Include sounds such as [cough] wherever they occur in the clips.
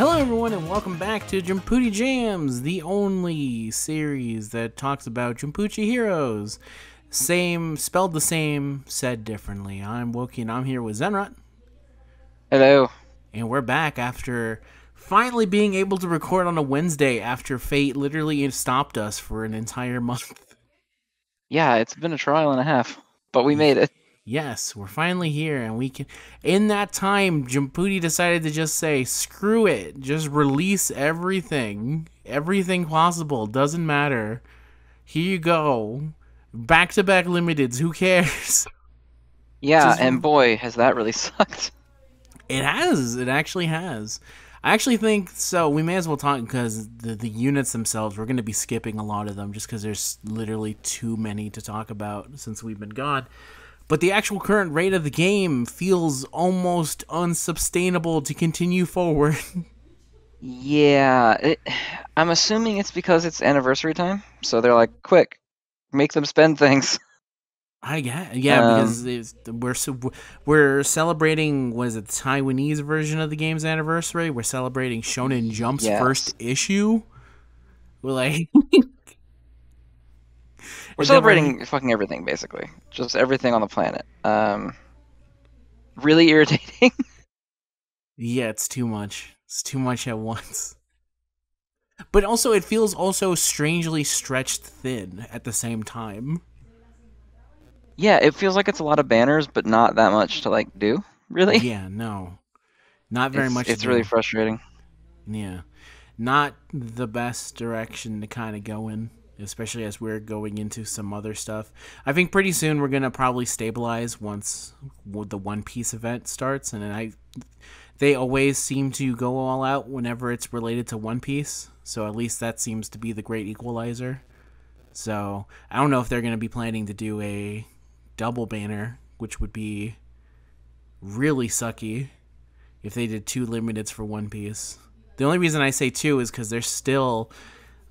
Hello, everyone, and welcome back to Jumputi Jams, the only series that talks about Jumpuchi heroes. Same, spelled the same, said differently. I'm Wokey, and I'm here with Zenrotto. Hello. And we're back after finally being able to record on a Wednesday after Fate literally stopped us for an entire [laughs] month. Yeah, it's been a trial and a half, but we made it. Yes, we're finally here, and we can. In that time, Jumputi decided to just say, "Screw it! Just release everything, everything possible. Doesn't matter. Here you go, back to back limiteds. Who cares?" [laughs] Yeah, Just- and boy, has that really [laughs] sucked. It has. It actually has. I actually think so. We may as well talk because the the units themselves. We're going to be skipping a lot of them just because there's literally too many to talk about since we've been gone. But the actual current rate of the game feels almost unsustainable to continue forward. [laughs] Yeah, it, I'm assuming it's because it's anniversary time, so they're like, quick, make them spend things. [laughs] I guess, yeah, Um, because it's, we're we're celebrating was it the Taiwanese version of the game's anniversary? We're celebrating Shonen Jump's Yes. first issue. We're like, [laughs] We're And then we're- celebrating fucking everything, basically, just everything on the planet. Um, really irritating. [laughs] Yeah, it's too much. It's too much at once. But also, it feels also strangely stretched thin at the same time. yeah, it feels like it's a lot of banners, but not that much to like do. Really, Yeah, no, not very it's, much. to It's really frustrating. Yeah, not the best direction to kind of go in, especially as we're going into some other stuff. I think pretty soon we're gonna probably stabilize once the One Piece event starts, and I. They always seem to go all out whenever it's related to One Piece, so at least that seems to be the great equalizer. So I don't know if they're gonna be planning to do a double banner, which would be really sucky if they did two limiteds for One Piece. The only reason I say two is because there's still,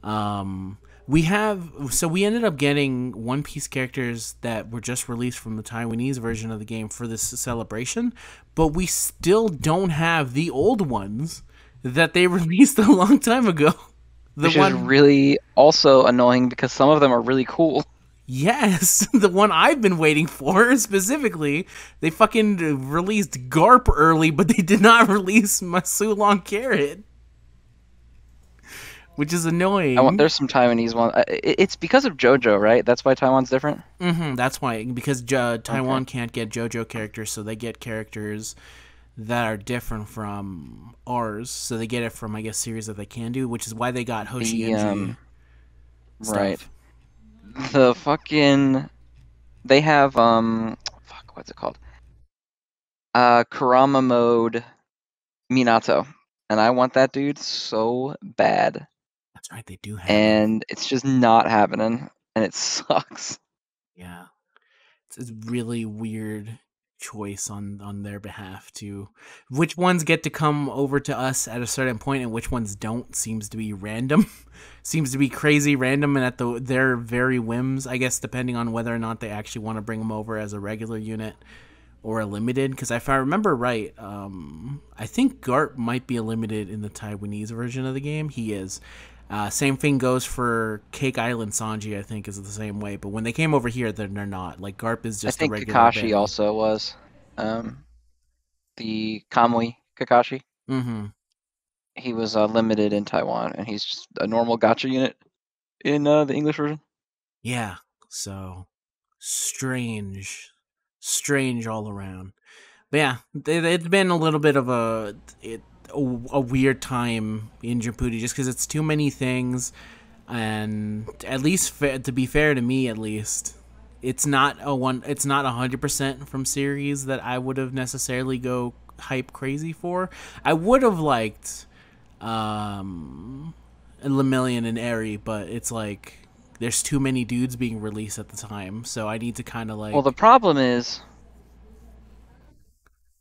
um, we have so we ended up getting One Piece characters that were just released from the Taiwanese version of the game for this celebration, but we still don't have the old ones that they [laughs] released a long time ago. The Which one, is really also annoying because some of them are really cool. yes, [laughs] the one I've been waiting for specifically. They fucking released Garp early, but they did not [laughs] release Masulong Carrot. Which is annoying. Want, there's some Taiwanese one. uh, It's because of JoJo, right? That's why Taiwan's different. hmm that's why because Jo- Taiwan can't get JoJo characters, so they get characters that are different from ours. So they get it from I guess series that they can do, which is why they got Hoshi The, um. Right. The fucking they have um fuck what's it called? Uh Kurama mode Minato. And I want that dude so bad. That's right, they do have. And it's just not happening. And it [laughs] sucks. Yeah, it's a really weird choice on on their behalf to which ones get to come over to us at a certain point and which ones don't seems to be random [laughs] seems to be crazy random and at the their very whims i guess depending on whether or not they actually want to bring them over as a regular unit or a limited because if i remember right um i think garp might be a limited in the taiwanese version of the game he is uh, same thing goes for Cake Island Sanji. I think is the same way, but when they came over here, then they're not. Like Garp is just. I think a regular. Kakashi also was. Um the Kamui Kakashi. Mm-hmm. He was uh, limited in Taiwan and he's just a normal gotcha unit in uh, the English version. Yeah. So strange, strange all around. But yeah, it, it's been a little bit of a it, a, a weird time in Jumputi just because it's too many things, and at least fa- to be fair to me, at least it's not a one. It's not a hundred percent from series that I would have necessarily go hype crazy for. I would have liked um Lemillion and Eri, but it's like there's too many dudes being released at the time, so I need to kind of like. Well, the problem is,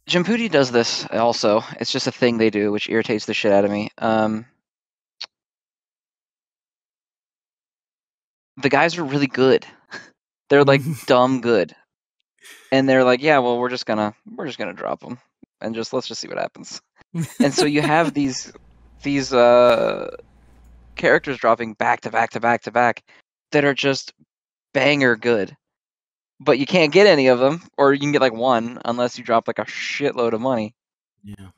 Jumputi does this also. It's just a thing they do, which irritates the shit out of me. Um, the guys are really good. [laughs] They're like [laughs] dumb good, and they're like, yeah, well, we're just gonna we're just gonna drop them and just let's just see what happens. and so you have these [laughs] these uh characters dropping back to back to back to back that are just banger good. But you can't get any of them, or you can get like one unless you drop like a shitload of money. Yeah.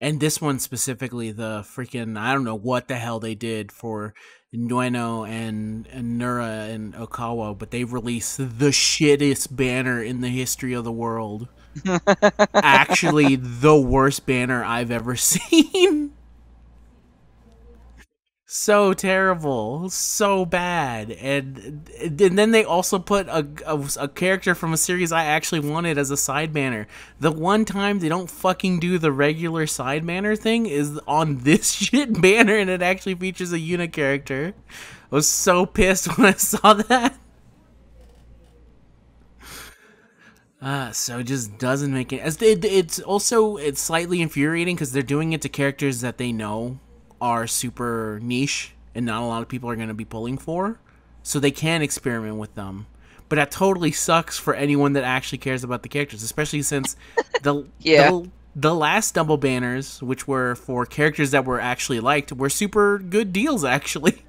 And this one specifically, the freaking I don't know what the hell they did for Nueno and, and Nura and Okawa, but they released the shittest banner in the history of the world. [laughs] Actually, the worst banner I've ever [laughs] seen so terrible, so bad, and and then they also put a, a, a, character from a series I actually wanted as a side banner. The one time they don't fucking do the regular side banner thing is on [laughs] this shit banner, and it actually features a unit character. I was so pissed [laughs] when I saw that. Uh, so it just doesn't make it. it it's also it's slightly infuriating because they're doing it to characters that they know are super niche and not a lot of people are going to be pulling for. So they can experiment with them. But that totally sucks for anyone that actually cares about the characters, especially since [laughs] the yeah. the, the last double banners, which were for characters that were actually liked, were super good deals actually.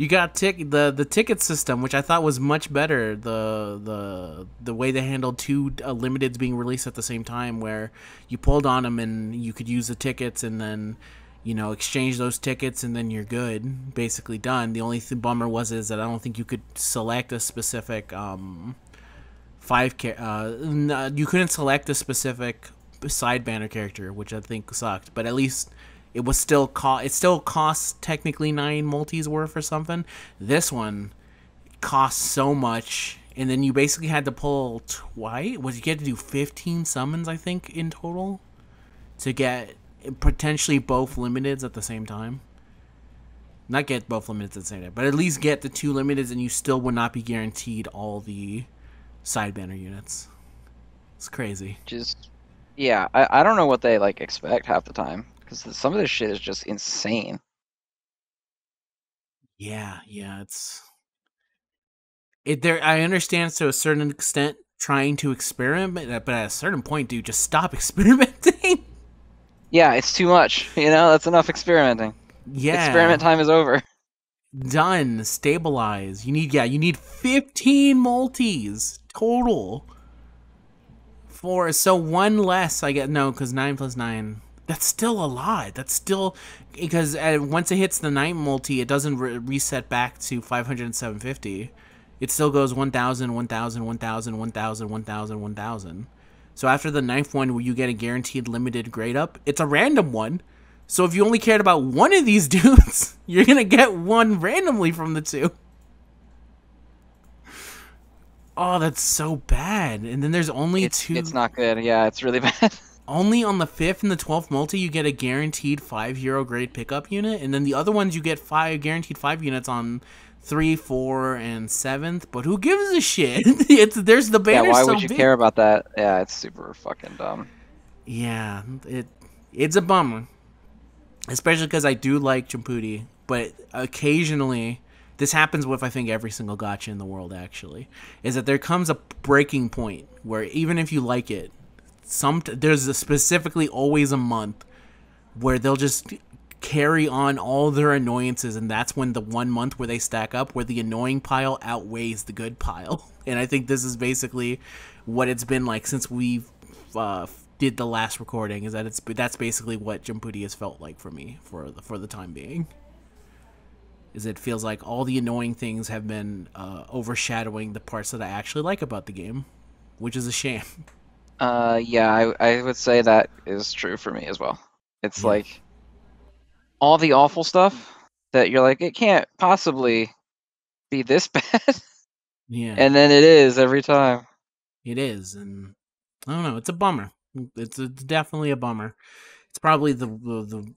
You got tick the the ticket system, which I thought was much better. The the the way they handled two uh, limiteds being released at the same time, where you pulled on them and you could use the tickets, and then you know exchange those tickets, and then you're good, basically done. The only th- bummer was is that I don't think you could select a specific um five ca- uh you couldn't select a specific side banner character, which I think sucked. But at least it was still cost it still costs technically nine multis worth or something. This one costs so much and then you basically had to pull twice was you had to do 15 summons i think in total to get potentially both limiteds at the same time. Not get both limiteds at the same time but at least get the two limiteds and you still would not be guaranteed all the side banner units. It's crazy. Just yeah I, I don't know what they like expect half the time because some of this shit is just insane. Yeah, yeah, it's it. There, I understand to a certain extent trying to experiment, uh, but at a certain point, dude, just stop [laughs] experimenting. Yeah, it's too much. You know, that's enough experimenting. Yeah, experiment time is over. [laughs] Done. Stabilize. You need yeah. You need fifteen multis total. Four. so one less. I get no because nine plus nine that's still a lot. That's still because once it hits the night multi, it doesn't re- reset back to 500 and 750. It still goes 1000, 1000, 1000, 1000, 1000, 1000. So after the ninth one, where you get a guaranteed limited grade up, it's a random one. So if you only cared about one of these [laughs] dudes, you're gonna get one randomly from the two. Oh, that's so bad. And then there's only it's, two. It's not good. Yeah, it's really [laughs] bad only on the fifth and the twelfth multi you get a guaranteed five hero grade pickup unit, and then the other ones you get five guaranteed five units on three, four, and seventh. But who gives a shit? [laughs] it's there's the banner. Yeah, why so would you big. care about that? Yeah, it's super fucking dumb. Yeah, it it's a bummer, especially because I do like Jumputi, but occasionally. This happens with I think every single gotcha in the world actually, is that there comes a breaking point where even if you like it, some there's a specifically always a month where they'll just carry on all their annoyances and that's when the one month where they stack up where the annoying pile outweighs the good pile. [laughs] And i think this is basically what it's been like since we uh, did the last recording is that it's that's basically what Jumputi has felt like for me for the, for the time being. Is it feels like all the annoying things have been uh, overshadowing the parts that i actually like about the game which is a shame [laughs] Uh, yeah, I, I would say that is true for me as well. It's yeah. like all the awful stuff that you're like, it can't possibly be this [laughs] bad. Yeah. And then it is every time. It is, and I don't know. It's a bummer. It's, a, it's definitely a bummer. It's probably the, the the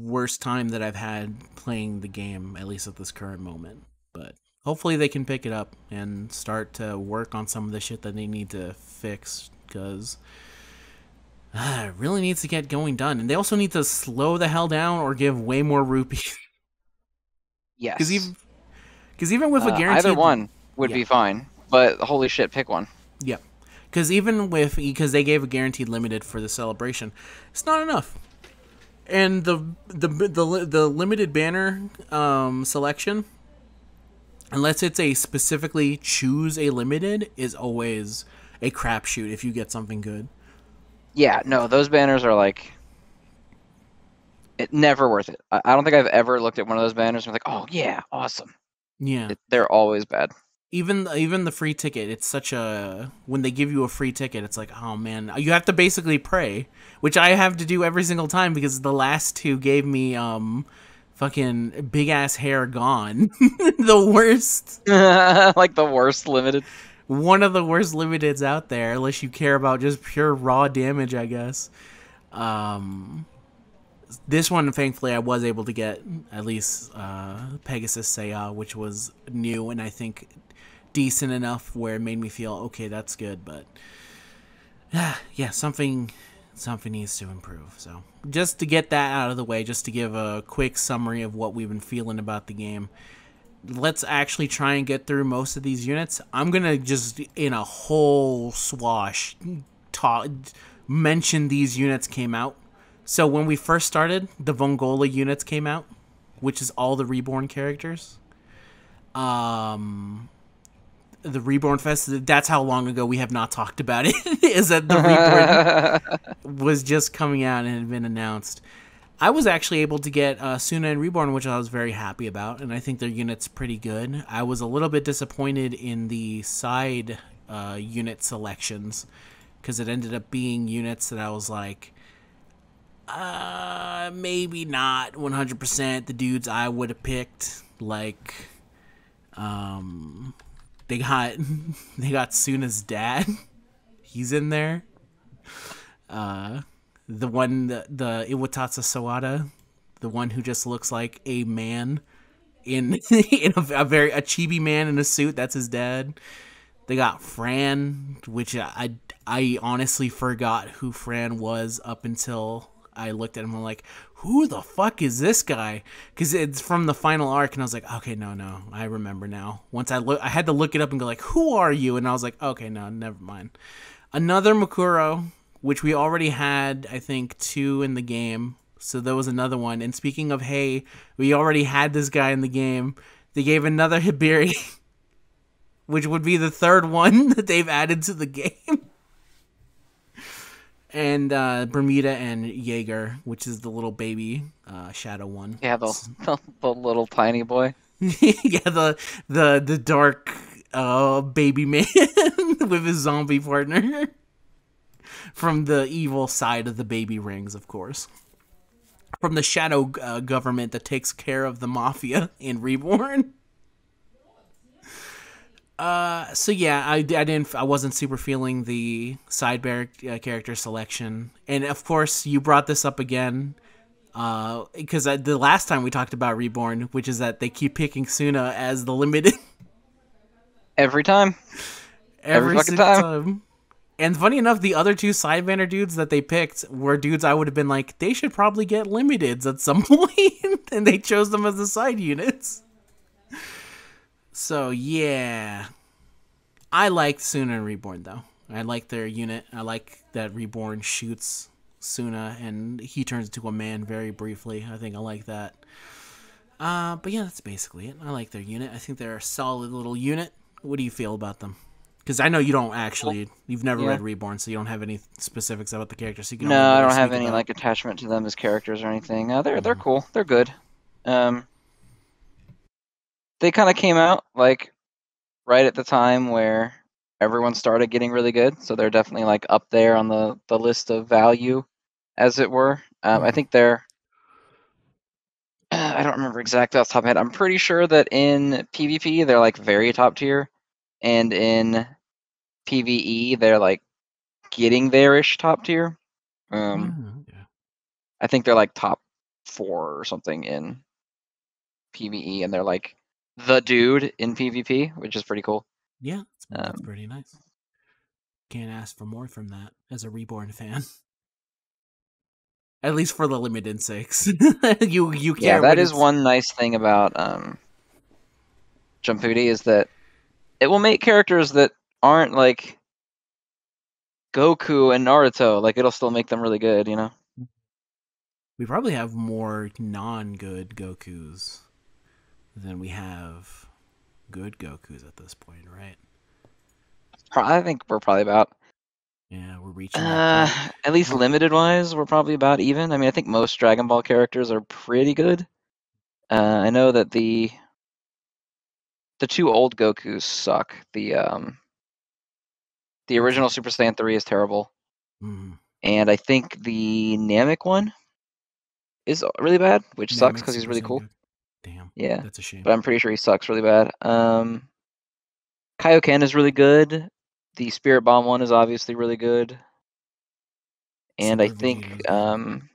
worst time that I've had playing the game, at least at this current moment. But hopefully they can pick it up and start to work on some of the shit that they need to fix because uh, it really needs to get going done. And they also need to slow the hell down or give way more rupees. [laughs] yes. Because even, cause even with a uh, guaranteed... Either one would yeah. be fine, but holy shit, pick one. Yep. Because even with because they gave a guaranteed limited for the celebration, it's not enough. And the the the, the limited banner um, selection, unless it's a specifically choose a limited, is always a crapshoot if you get something good. Yeah, no, those banners are like it never worth it. I, I don't think I've ever looked at one of those banners and like, oh yeah, awesome. Yeah, It, they're always bad. even even the free ticket, it's such a when they give you a free ticket, it's like oh man, you have to basically pray, which I have to do every single time because the last two gave me um fucking big ass hair gone, [laughs] the worst. [laughs] like the worst limited. One of the worst limiteds out there unless you care about just pure raw damage i guess. Um this one thankfully i was able to get at least uh pegasus Seiya, which was new and i think decent enough where it made me feel okay that's good but [sighs] yeah something something needs to improve. So just to get that out of the way just to give a quick summary of what we've been feeling about the game let's actually try and get through most of these units. I'm gonna just in a whole swash talk mention these units came out. So when we first started, the Vongola units came out, which is all the reborn characters. Um the Reborn Fest, that's how long ago we have not talked about it. [laughs] is that the Reborn [laughs] was just coming out and had been announced. I was actually able to get uh, Tsuna and Reborn, which I was very happy about, and I think their unit's pretty good. I was a little bit disappointed in the side uh, unit selections because it ended up being units that I was like, uh, maybe not 100% the dudes I would have picked. Like, um, they got [laughs] they got Tsuna's dad. [laughs] He's in there. Uh, the one the, the Sawada, the one who just looks like a man in [laughs] in a, a very a chibi man in a suit. That's his dad. They got Fran, which I I honestly forgot who Fran was up until I looked at him. I'm like, who the fuck is this guy? Because it's from the final arc, and I was like, okay, no, no, I remember now. Once I look, I had to look it up and go like, who are you? And I was like, okay, no, never mind. Another Mukuro, which we already had, I think, two in the game. So there was another one. And speaking of hey, we already had this guy in the game. They gave another Hibari, [laughs] which would be the third one [laughs] that they've added to the game. [laughs] And uh, Bermuda and Jaeger, which is the little baby uh, shadow one. Yeah, the, the, the little tiny boy. yeah, the the the dark uh, baby man with his zombie partner from the evil side of the baby rings, of course. From the shadow uh, government that takes care of the mafia [laughs] in Reborn. Uh, so yeah, I, I didn't, I wasn't super feeling the side bear uh, character selection, and of course you brought this up again, uh, because the last time we talked about Reborn, which is that they keep picking Tsuna as the limited [laughs] Every time. every, Every fucking single time. And funny enough, the other two side banner dudes that they picked were dudes I would have been like, they should probably get limiteds at some [laughs] point, and they chose them as the side units. So yeah, I liked Tsuna and Reborn though. I like their unit. I like that Reborn shoots Tsuna and he turns into a man very briefly. I think I like that. Uh, but yeah, that's basically it. I like their unit. I think they're a solid little unit. What do you feel about them? Because I know you don't actually, you've never Yeah. read Reborn, so you don't have any specifics about the characters. So you can No, I don't have any about- like attachment to them as characters or anything. Uh, they're they're Mhm. cool. They're good. Um, they kind of came out like right at the time where everyone started getting really good. So they're definitely like up there on the the list of value, as it were. Um, I think they're. [sighs] I don't remember exactly off the top of my head. I'm pretty sure that in PvP they're like very top tier, and in PvE they're like getting there-ish top tier. Um, Mm, yeah. I think they're like top four or something in PVE, and they're like the dude in PvP, which is pretty cool. Yeah, that's, that's Um, pretty nice. Can't ask for more from that as a Reborn fan. At least for the limited sakes. [laughs] you you. Yeah, that is one nice thing about um, Jumputi is that it will make characters that aren't like Goku and Naruto. Like it'll still make them really good, you know. We probably have more non-good Gokus than we have good Gokus at this point, right? I think we're probably about Yeah, we're reaching. uh, that at least limited wise, we're probably about even. I mean, I think most Dragon Ball characters are pretty good. Uh, I know that the the two old Gokus suck. The um the original Super Saiyan 3 is terrible. Mhm. And I think the Namek one is really bad, which sucks because he's really cool. Damn, Yeah. that's a shame. but I'm pretty sure he sucks really bad. Um, Kaioken is really good. The Spirit Bomb one is obviously really good. And I Super Vegeta's think, um,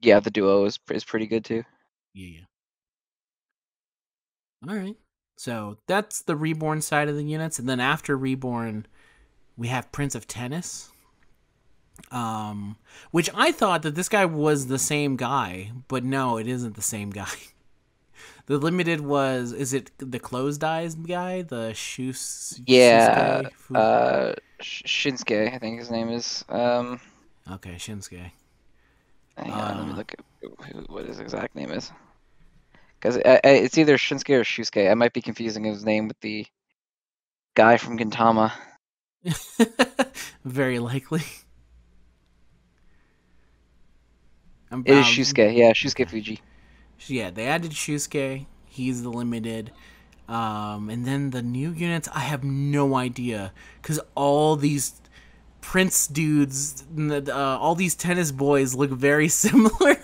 yeah, the duo is is pretty good too. Yeah, yeah. All right. So that's the reborn side of the units, and then after reborn, we have Prince of Tennis. Um, which I thought that this guy was the same guy, but no, it isn't the same guy. [laughs] The limited was is it the closed eyes guy, the Shus? Yeah, Shusuke Uh, Shinsuke, I think his name is. Um, okay, Shinsuke. hang on, let me Uh, look at who, what his exact name is. Because it's either Shinsuke or Shusuke. I might be confusing his name with the guy from Gintama. [laughs] Very likely. Um, It is um, Shusuke. Yeah, Shusuke Fuji. Yeah, they added Shusuke. He's the limited. Um, and then the new units, I have no idea. Because all these Prince dudes, uh, all these tennis boys look very [laughs] similar.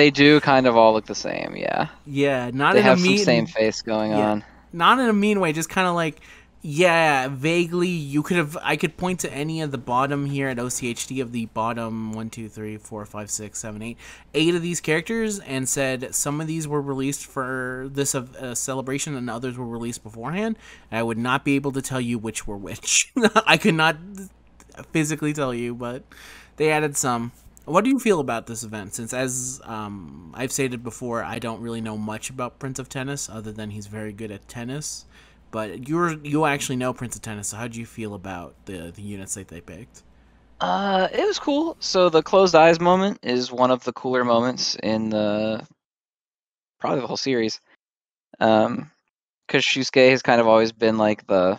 They do kind of all look the same. Yeah. yeah, not they in have a some mean, same face going yeah. on. not in a mean way, just kind of like, yeah, vaguely. You could have, I could point to any of the bottom here at OCHD of the bottom one, two, three, four, five, six, seven, eight, eight of these characters, and said some of these were released for this of uh, celebration, and others were released beforehand. I would not be able to tell you which were which. [laughs] I could not physically tell you, but they added some. What do you feel about this event? Since, as um, I've stated before, I don't really know much about Prince of Tennis, other than he's very good at tennis. But you're you actually know Prince of Tennis, so how do you feel about the the units that they picked? Uh, it was cool. So the closed eyes moment is one of the cooler moments in the probably the whole series. Um, because Shusuke has kind of always been like the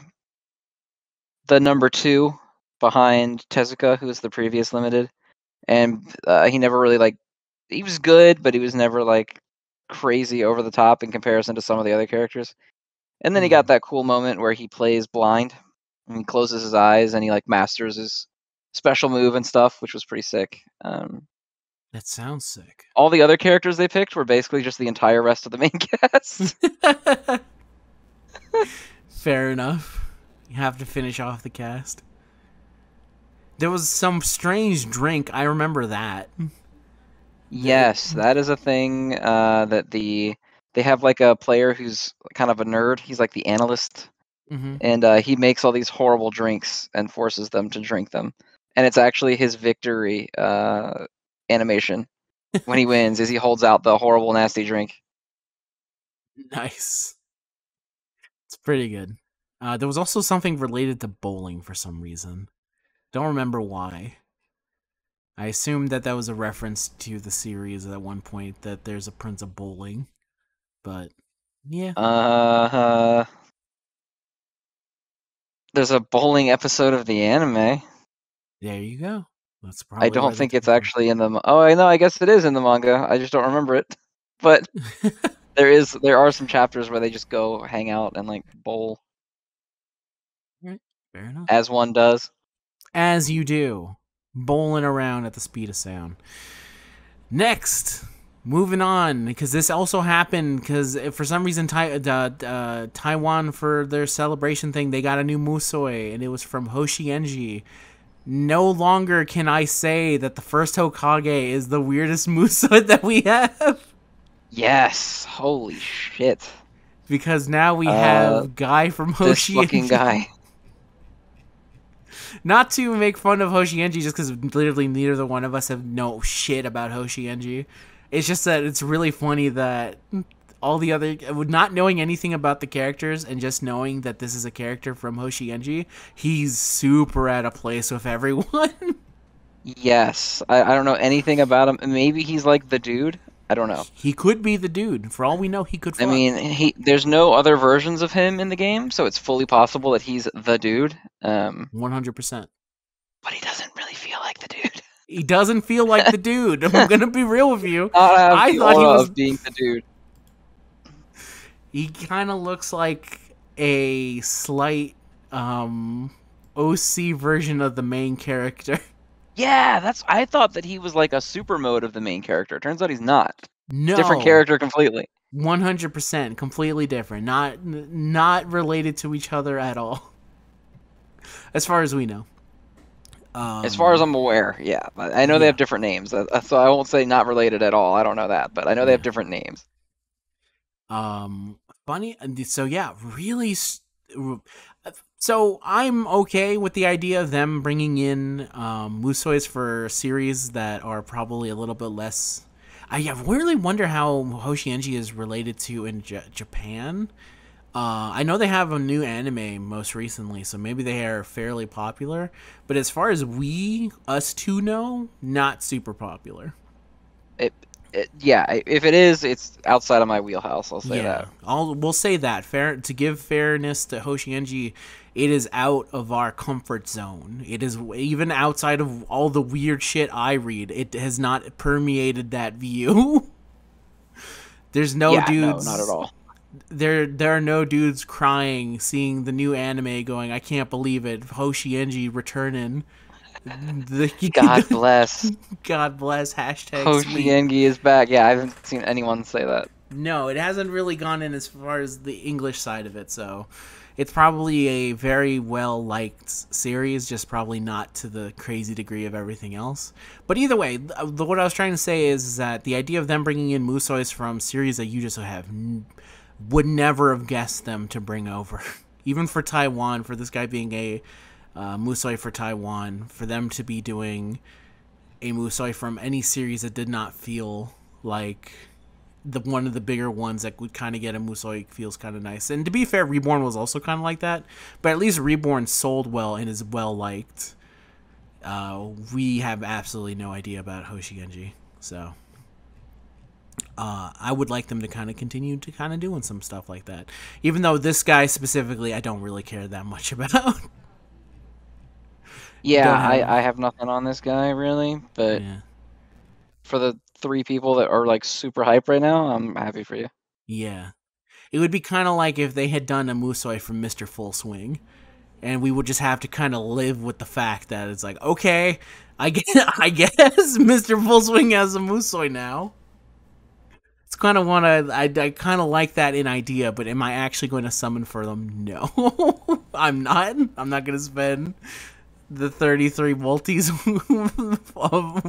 the number two behind Tezuka, who was the previous limited, and uh, he never really like he was good, but he was never like crazy over the top in comparison to some of the other characters. And then he got that cool moment where he plays blind and he closes his eyes and he like masters his special move and stuff, which was pretty sick. Um, That sounds sick. all the other characters they picked were basically just the entire rest of the main [laughs] cast. [laughs] Fair enough. You have to finish off the cast. There was some strange drink. I remember that. yes, that is a thing uh, that the they have like a player who's kind of a nerd. He's like the analyst, hmm and uh, he makes all these horrible drinks and forces them to drink them. And it's actually his victory uh, animation when he [laughs] wins, is he holds out the horrible, nasty drink. Nice. It's pretty good. Uh, there was also something related to bowling for some reason. Don't remember why. I assumed that that was a reference to the series at one point that there's a Prince of Bowling, but yeah, Uh, there's a bowling episode of the anime. there you go. That's probably I don't think it's it actually in the. Oh, I know. I guess it is in the manga. I just don't remember it. [laughs] But [laughs] there is, there are some chapters where they just go hang out and like bowl Fair enough. as one does. As you do, bowling around at the speed of sound. Next, moving on, because this also happened because for some reason tai- uh, uh, Taiwan for their celebration thing they got a new Musoi and it was from Hoshin Engi. No longer can I say that the first Hokage is the weirdest [laughs] Musoi that we have Yes. Holy shit. because now we Uh, have guy from This Hoshin Engi. fucking guy. [laughs] Not to make fun of Hoshin Engi just because literally neither the one of us have no shit about Hoshin Engi. It's just that it's really funny that all the other not knowing anything about the characters and just knowing that this is a character from Hoshin Engi, he's super at a place with everyone. [laughs] Yes, I, I don't know anything about him. Maybe he's like the dude. I don't know. he could be the dude. For all we know, he could. I mean, he there's no other versions of him in the game, so it's fully possible that he's the dude. Um, one hundred percent. but he doesn't really feel like the dude. [laughs] He doesn't feel like the dude. I'm gonna be real with you. [laughs] I thought he was- of being the dude. He kind of looks like a slight um OC version of the main character. [laughs] Yeah, that's. I thought that he was like a super mode of the main character. Turns out he's not. No, Different character completely. One hundred percent, completely different. Not not related to each other at all, as far as we know. Um, As far as I'm aware, yeah. I know they have different names, uh, so I won't say not related at all. I don't know that, but I know they have different names. um funny so yeah really so i'm okay with the idea of them bringing in um for series that are probably a little bit less i really wonder how Hoshin Engi is related to in J- japan uh, I know they have a new anime most recently, so maybe they are fairly popular. But as far as we, us two know, not super popular. It, it, yeah. If it is, it's outside of my wheelhouse. I'll say that. I'll we'll say that fair to give fairness to Hoshin Engi, it is out of our comfort zone. It is even outside of all the weird shit I read. It has not permeated that view. [laughs] There's no yeah, dudes. no, not at all. There, there are no dudes crying seeing the new anime, going, "I can't believe it, Hoshi Hoshin Engi returning." [laughs] The, [laughs] God bless. God bless. Hashtag sweet. Hoshin Engi is back. Yeah, I haven't seen anyone say that. No, it hasn't really gone in as far as the English side of it, so it's probably a very well liked series, just probably not to the crazy degree of everything else. But either way, th- th- what I was trying to say is that the idea of them bringing in Musois from series that you just have would never have guessed them to bring over, [laughs] even for Taiwan, for this guy being a uh, Musoi for Taiwan, for them to be doing a Musoi from any series that did not feel like the one of the bigger ones that would kind of get a Musoi feels kind of nice. And to be fair, Reborn was also kind of like that, but at least Reborn sold well and is well liked. Uh, we have absolutely no idea about Hoshin Engi, so uh, I would like them to kind of continue to kind of doing some stuff like that. Even though this guy specifically, I don't really care that much [laughs] about. Yeah, have- I, I have nothing on this guy really, but yeah. for the three people that are like super hype right now, I'm happy for you. Yeah. It would be kind of like if they had done a Musoi from Mr. Full Swing. And we would just have to kind of live with the fact that it's like, okay, I guess, [laughs] I guess [laughs] Mr. Full Swing has a Musoi now. It's kind of want to, I, I kind of like that in idea, but am I actually going to summon for them? No. [laughs] I'm not. I'm not going to spend the 33 multis [laughs] of,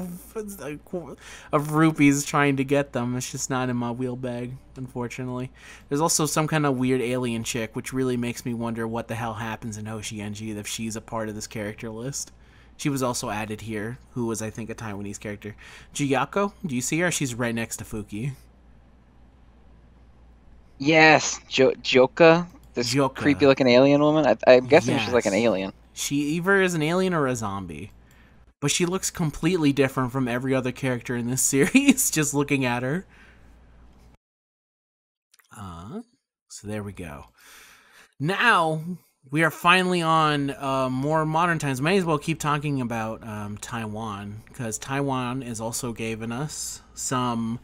of rupees trying to get them. It's just not in my wheel bag, unfortunately. There's also some kind of weird alien chick, which really makes me wonder what the hell happens in Hoshin Engi if she's a part of this character list. She was also added here, who was, I think, a Taiwanese character. Jiyako, do you see her? She's right next to Fuki. Yes, jo- Joka, this Joka. creepy looking alien woman. I, I'm guessing she's like an alien. She either is an alien or a zombie. But she looks completely different from every other character in this [laughs] series, just looking at her. Uh, so there we go. Now we are finally on uh, more modern times. May as well keep talking about um, Taiwan because Taiwan is also giving us some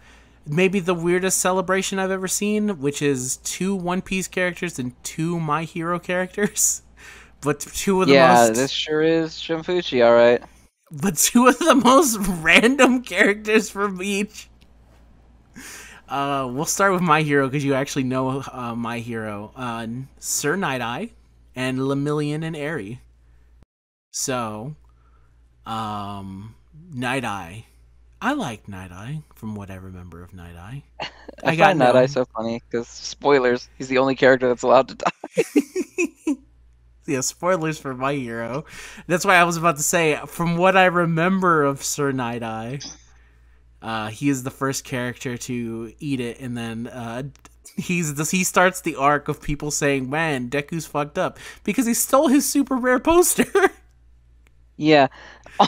maybe the weirdest celebration I've ever seen, which is two One Piece characters and two My Hero characters. [laughs] But two of the Yeah, most this sure is Jumputi, all right. but two of the most [laughs] random characters from each. Uh, we'll start with my hero because you actually know uh, my hero, uh, Sir Night Eye, and Lemillion and Eri. So, um, Night Eye. I like Night Eye from what I remember of Night Eye. [laughs] I, I got find no- eye so funny because spoilers, he's the only character that's allowed to [laughs] die. [laughs] yeah, spoilers for my hero. That's why I was about to say, from what I remember of Sir Night Eye, uh, he is the first character to eat it, and then uh, he's this he starts the arc of people saying, "Man, Deku's fucked up because he stole his super rare poster." [laughs] Yeah. [laughs]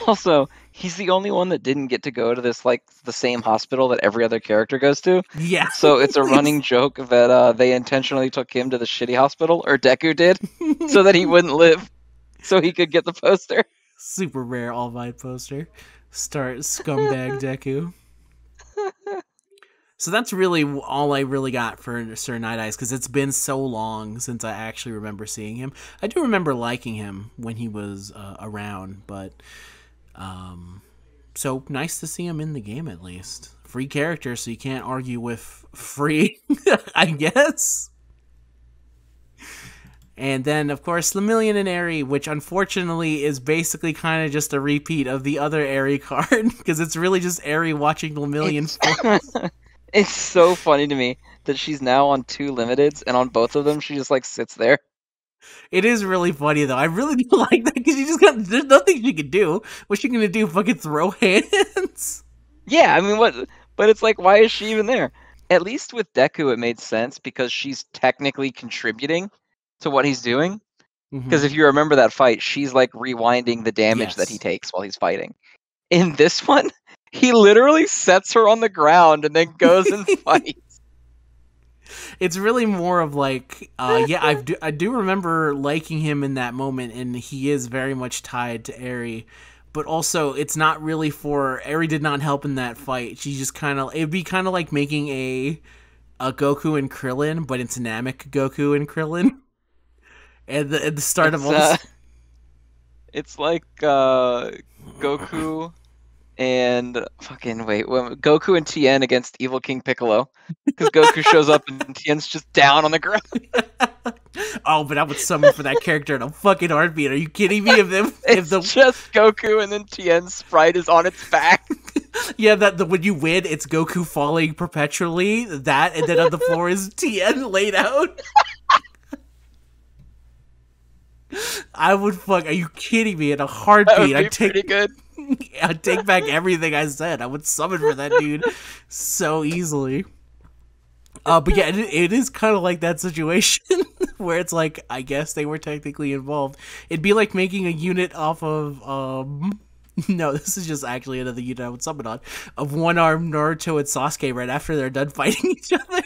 Also, he's the only one that didn't get to go to this like the same hospital that every other character goes to. yeah. So [laughs] it's a running joke that uh, they intentionally took him to the shitty hospital, or Deku did, [laughs] so that he wouldn't live, so he could get the poster. super rare All Might poster. Start scumbag Deku. So that's really all I really got for Sir Night Eyes because it's been so long since I actually remember seeing him. I do remember liking him when he was uh, around, but um, so nice to see him in the game at least. Free character, so you can't argue with free, [laughs] I guess. And then, of course, Lemillion and Eri, which unfortunately is basically kind of just a repeat of the other Eri [laughs] card, because it's really just Eri watching Lemillion. [laughs] It's, so funny to me that she's now on two limiteds, and on both of them, she just like sits there. It is really funny though. I really [laughs] do like that because she just got there's nothing she can do. What's she gonna do? Fucking throw [laughs] hands? Yeah, I mean, what? But it's like, why is she even there? At least with Deku, it made sense because she's technically contributing to what he's doing. Mm-hmm. Because if you remember that fight, she's like rewinding the damage that he takes while he's fighting. In this [laughs] one, he literally sets her on the ground and then goes and [laughs] fights. it's really more of like, uh, yeah, I do, I do remember liking him in that moment, and he is very much tied to Eri. But also, it's not really for Eri. Did not help in that fight. She just kind of it'd be kind of like making a a Goku and Krillin, but it's Namek Goku and Krillin. [laughs] At the at the start of It's, all uh, it's like uh, Goku and fucking wait, Goku and Tien against Evil King Piccolo. Because Goku shows up and [laughs] Tien's just down on the ground. [laughs] oh, but I would summon for that character in a fucking heartbeat. Are you kidding me? If them, [laughs] if the just Goku and then Tien's sprite is on its back. yeah that the when you win, it's Goku falling perpetually. That and then on the floor is Tien laid out. I would fuck. Are you kidding me? In a heartbeat, be I'd pretty good. [laughs] I'd take back everything I said. I would summon for that dude so easily. Uh, but yeah, it, it is kind of like that situation [laughs] where it's like I guess they were technically involved. It'd be like making a unit off of um. [laughs] No, this is just actually another unit I would summon on of one armed Naruto and Sasuke right after they're done fighting each other.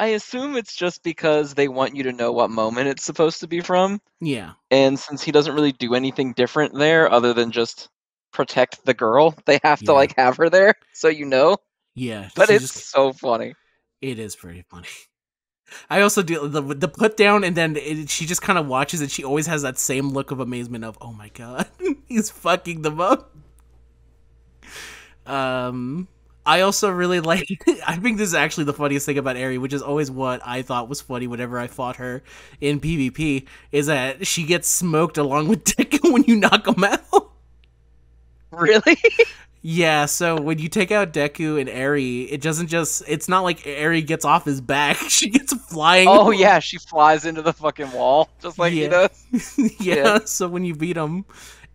I assume it's just because they want you to know what moment it's supposed to be from. Yeah, And since he doesn't really do anything different there other than just protect the girl, [laughs] they have to like have her there so you know. yeah. But it's just- so funny. It is pretty funny. [laughs] I also do the the put down, and then it, she just kind of watches, and she always has that same look of amazement of, "Oh my god, [laughs] he's fucking them up." Um, I also really [laughs] like. I think this is actually the funniest thing about Eri, which is always what I thought was funny whenever I fought her in PvP, is that she gets smoked along with [laughs] Deku when you knock him out. Really? Yeah, so when you take out Deku and Eri, it doesn't just it's not like Eri gets off his back. [laughs] She gets flying. oh yeah, she flies into the fucking wall just like he does. yeah, Yeah. so when you beat him,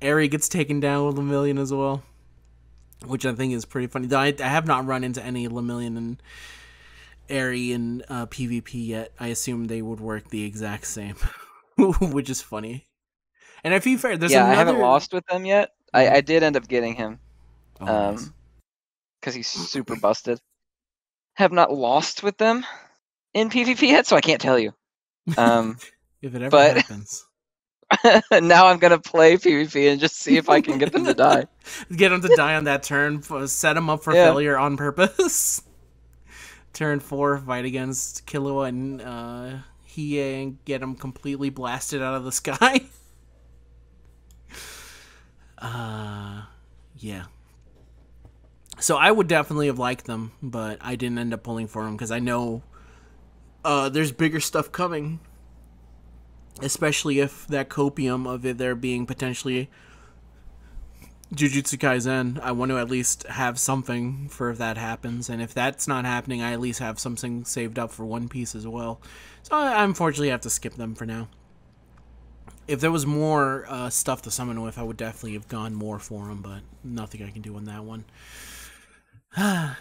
Eri gets taken down with Lemillion as well. Which I think is pretty funny. Though I, I have not run into any Lemillion and Eri in uh, PvP yet. I assume they would work the exact same. [laughs] which is funny. And if you fair, there's yeah, another... I haven't lost with them yet. I, I did end up getting him Oh, um, nice. because he's super busted. Have not lost with them in PvP yet, so I can't tell you. [laughs] Um, if it ever but- happens. [laughs] now I'm gonna play PvP and just see if I can get them to die. [laughs] get them to die on that turn, set them up for Yeah. failure on purpose. [laughs] turn four, fight against Killua and uh, Hiei and get them completely blasted out of the sky. uh, yeah. So I would definitely have liked them, but I didn't end up pulling for them because I know uh, there's bigger stuff coming. Especially if that copium of it there being potentially Jujutsu Kaisen, I want to at least have something for if that happens, and if that's not happening, I at least have something saved up for One Piece as well. So I unfortunately have to skip them for now. If there was more uh, stuff to summon with, I would definitely have gone more for them, but nothing I can do on that one. [sighs]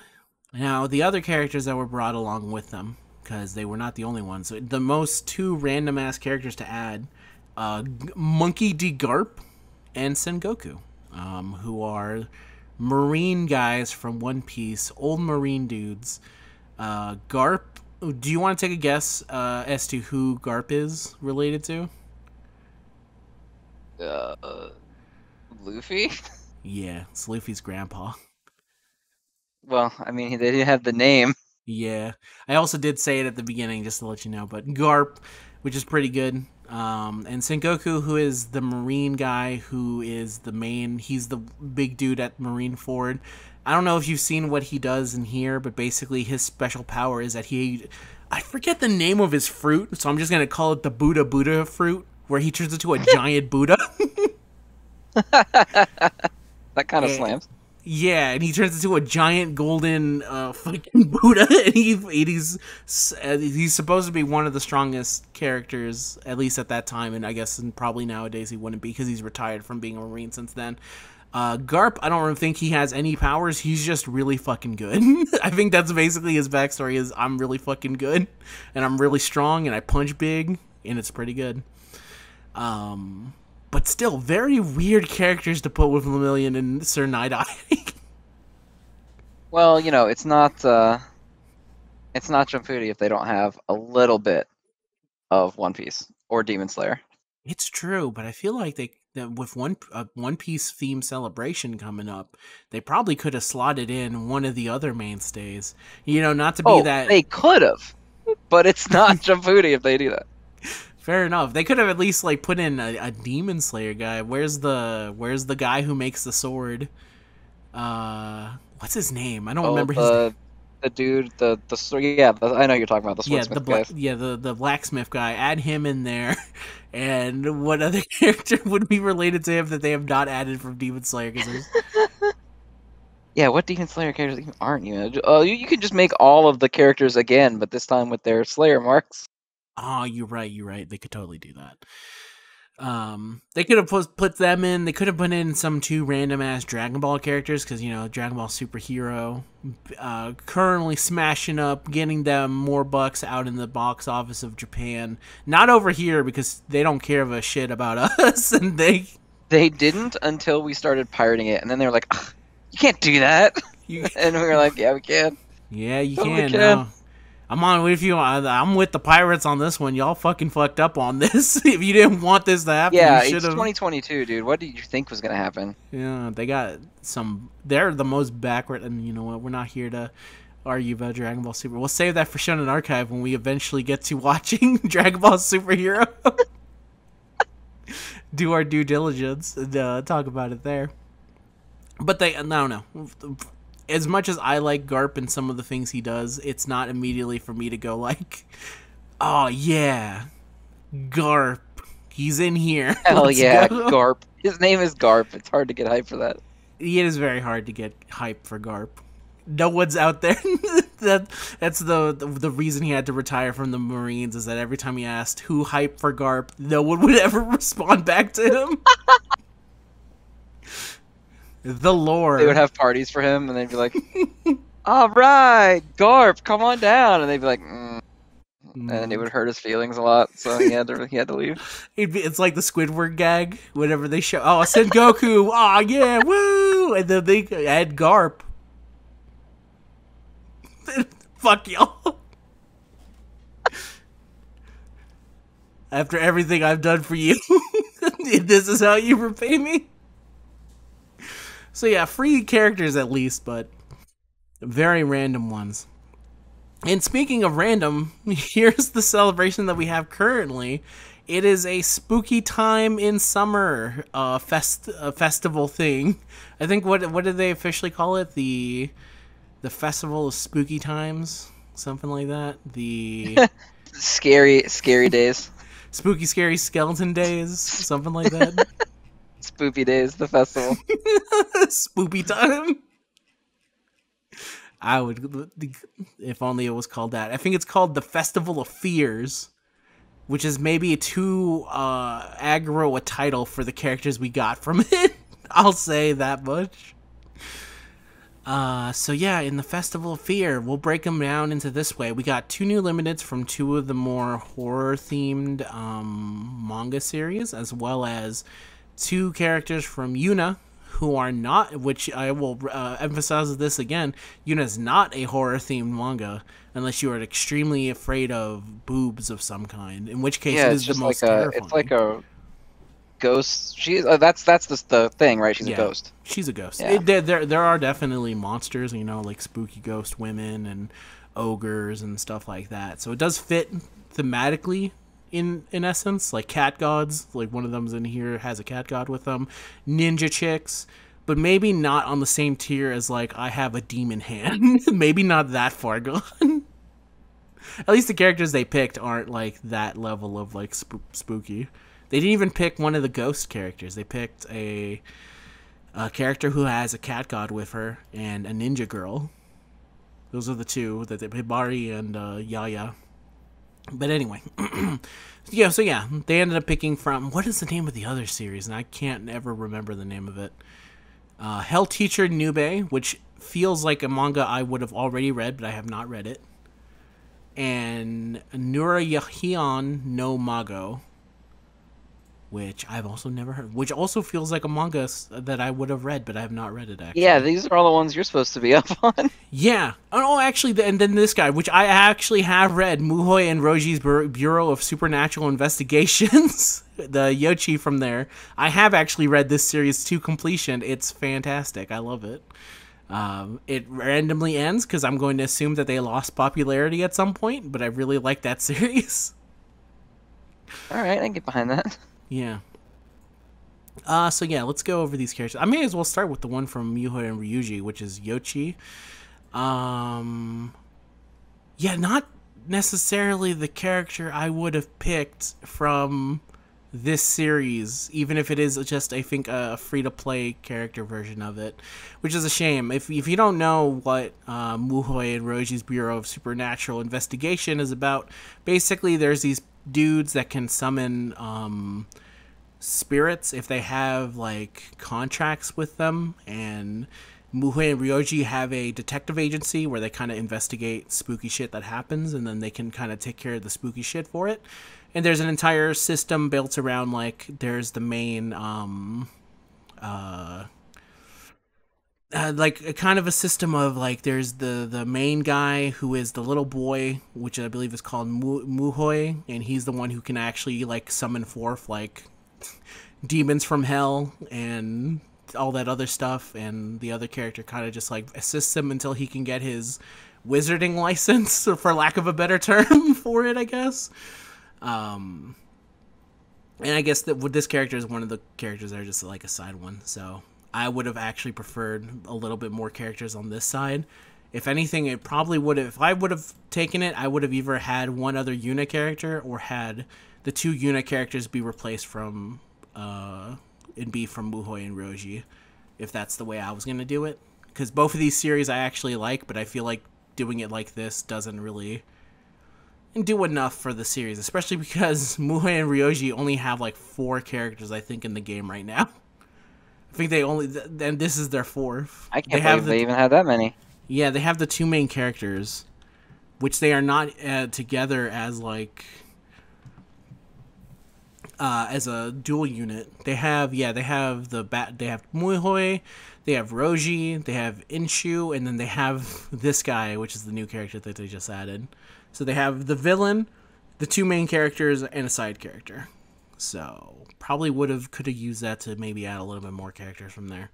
Now, the other characters that were brought along with them, because they were not the only ones, So the most two random ass characters to add uh, Monkey D. Garp and Sengoku, um, who are marine guys from One Piece, old marine dudes. Uh, Garp, do you want to take a guess uh, as to who Garp is related to? Uh, Luffy? [laughs] Yeah, it's Luffy's grandpa. Well, I mean, they didn't have the name. Yeah, I also did say it at the beginning just to let you know, but Garp, which is pretty good. Um, and Sengoku, who is the Marine guy, who is the main, he's the big dude at Marineford. I don't know if you've seen what he does in here, but basically his special power is that he, I forget the name of his fruit, so I'm just gonna call it the Buddha Buddha fruit, where he turns into a [laughs] giant Buddha. [laughs] that kind of slams. Yeah, and he turns into a giant golden uh, fucking [laughs] Buddha, and, he, and he's he's supposed to be one of the strongest characters, at least at that time, and I guess and probably nowadays he wouldn't be because he's retired from being a marine since then. Uh, Garp, I don't think he has any powers. He's just really fucking good. [laughs] I think that's basically his backstory: is I'm really fucking good, and I'm really strong, and I punch big, and it's pretty good. Um, but still, very weird characters to put with Lemillion and Sir Night [laughs] Eye. Well, you know, it's not uh, it's not Jumputi if they don't have a little bit of One Piece or Demon Slayer. It's true, but I feel like they that with one uh, One Piece theme celebration coming up, they probably could have slotted in one of the other mainstays. You know, not to be Oh, that they could have, but it's not [laughs] Jumputi if they do that. Fair enough. They could have at least like put in a, a Demon Slayer guy. Where's the Where's the guy who makes the sword? Uh, what's his name? I don't Oh, remember his. the the dude, the the sword- yeah, the, I know you're talking about the yeah, the bla- guy. yeah the the blacksmith guy. Add him in there, [laughs] and what other [laughs] character would be related to him that they have not added from Demon Slayer? Because [laughs] Yeah, what Demon Slayer characters aren't you? Oh, you, you could just make all of the characters again, but this time with their Slayer marks. Oh, you're right. You're right. They could totally do that. Um, they could have put put them in. They could have put in some two random ass Dragon Ball characters because you know Dragon Ball superhero, uh, currently smashing up, getting them more bucks out in the box office of Japan. Not over here because they don't care of a shit about [laughs] us, and they They didn't until we started pirating it, and then they were like, "You can't do that," you, [laughs] and we were like, "Yeah, we can." yeah, you Totally can. can. no. I'm on with you. I'm with the pirates on this one. Y'all fucking fucked up on [laughs] this. if you didn't want this to happen, Yeah, it's 2022, dude. What did you think was gonna happen? Yeah, they got some. They're the most backward, and you know what? We're not here to argue about Dragon Ball Super. We'll save that for Shonen Archive when we eventually get to [laughs] watching [laughs] Dragon Ball Superhero. Do our due diligence and uh, talk about it there. But they, I don't know. As much as I like Garp and some of the things he does, it's not immediately for me to go like, [laughs] "Oh yeah, Garp, he's in here." [laughs] Hell Let's yeah, go." Garp. His name is Garp. It's hard to get hype for that. it is very hard to get hype for Garp. No one's out there. [laughs] that that's the, the the reason he had to retire from the Marines is that every time he asked who hype for Garp, no one would ever respond back to him. The lore. They would have parties for him, and they'd be like, [laughs] "All right, Garp, come on down," and they'd be like, mm. and it would hurt his feelings a lot, so he had to he had to leave. [laughs] It'd be, it's like the Squidward gag whenever they show. Oh, Sengoku. [laughs] Oh yeah, woo! And then they add Garp. Fuck y'all. After everything I've done for you, this is how you repay me. So yeah, free characters at least, but very random ones. And speaking of random, [laughs] here's the celebration that we have currently. It is a spooky time in summer uh, fest uh, festival thing. I think what what did they officially call it? The the festival of spooky times, something like that. The [laughs] Scary, scary days, [laughs] spooky scary skeleton days, something like that. Spoopy days, the festival. [laughs] Spoopy time. I would, if only it was called that. I think it's called the Festival of Fears, which is maybe too uh, aggro a title for the characters we got from [laughs] it. I'll say that much. Uh, so yeah, in the Festival of Fear, we'll break them down into this way. We got two new limiteds from two of the more horror-themed um, manga series, as well as two characters from Yuna, who are not. Which I will uh, emphasize this again: Yuna is not a horror-themed manga, unless you are extremely afraid of boobs of some kind. In which case, yeah, it it's is just the most like a. terrifying. It's like a ghost. She's uh, that's that's the the thing, right? She's Yeah. a ghost. She's a ghost. Yeah. It, there, there, there are definitely monsters, you know, like spooky ghost women and ogres and stuff like that. So it does fit thematically in in essence, like cat gods. Like one of them's in here has a cat god with them. Ninja chicks, but maybe not on the same tier as like I have a demon hand. [laughs] maybe not that far gone. At least the characters they picked aren't like that level of like sp- spooky. They didn't even pick one of the ghost characters. They picked a a character who has a cat god with her and a ninja girl. Those are the two that they Hibari and uh, Yaya. But anyway, [clears throat] yeah. So yeah, they ended up picking from what is the name of the other series, and I can't ever remember the name of it. Uh, Hell Teacher Nube, which feels like a manga I would have already read, but I have not read it. And Nurarihyon no Mago, which I've also never heard, which also feels like a manga s- that I would have read, but I have not read it actually. Yeah, these are all the ones you're supposed to be [laughs] up on. Yeah. Oh, actually, and then this guy, which I actually have read, Muhyo and Roji's Bureau of Supernatural Investigations, [laughs] the Yoichi from there. I have actually read this series to completion. It's fantastic. I love it. Um, it randomly ends because I'm going to assume that they lost popularity at some point, but I really like that [laughs] series. all right, I can get behind that. Yeah. Uh, so yeah, let's go over these characters. I may as well start with the one from Yuho and Ryuji, which is Yoichi. Um, yeah, not necessarily the character I would have picked from this series, even if it is just, I think, a free to play character version of it, which is a shame. If, if you don't know what uh, Muhyo and Roji's Bureau of Supernatural Investigation is about, basically, there's these dudes that can summon um, spirits if they have like contracts with them and Muhyo and Roji have a detective agency where they kind of investigate spooky shit that happens and then they can kind of take care of the spooky shit for it. And there's an entire system built around like there's the main um uh uh, like a kind of a system of like there's the the main guy who is the little boy which i believe is called Mu- Muhyo and he's the one who can actually like summon forth like [laughs] demons from hell and all that other stuff and the other character kind of just like assists him until he can get his wizarding [laughs] license for lack of a better term [laughs] for it i guess. Um and i guess that this character is one of the characters that are just like a side one so i would have actually preferred a little bit more characters on this side. If anything it probably would have if i would have taken it i would have either had one other unit character or had the two unit characters be replaced from uh and be from Muhyo and Roji if that's the way I was to do it. Cuz both of these series I actually like but I feel like doing it like this doesn't really do enough for the series especially [laughs] because Muhyo and Roji only have like four characters I think in the game right now I think they only and this is their fourth I can't have believe the, they even had that many. yeah, they have the two main characters, which they are not uh, together as like uh, as a dual unit. They have yeah, they have the bat. They have Muhyo, they have Roji, they have Enchu, and then they have [laughs] this guy, which is the new character that they just added. So they have the villain, the two main characters, and a side character. So probably would have could have used that to maybe add a little bit more characters from there.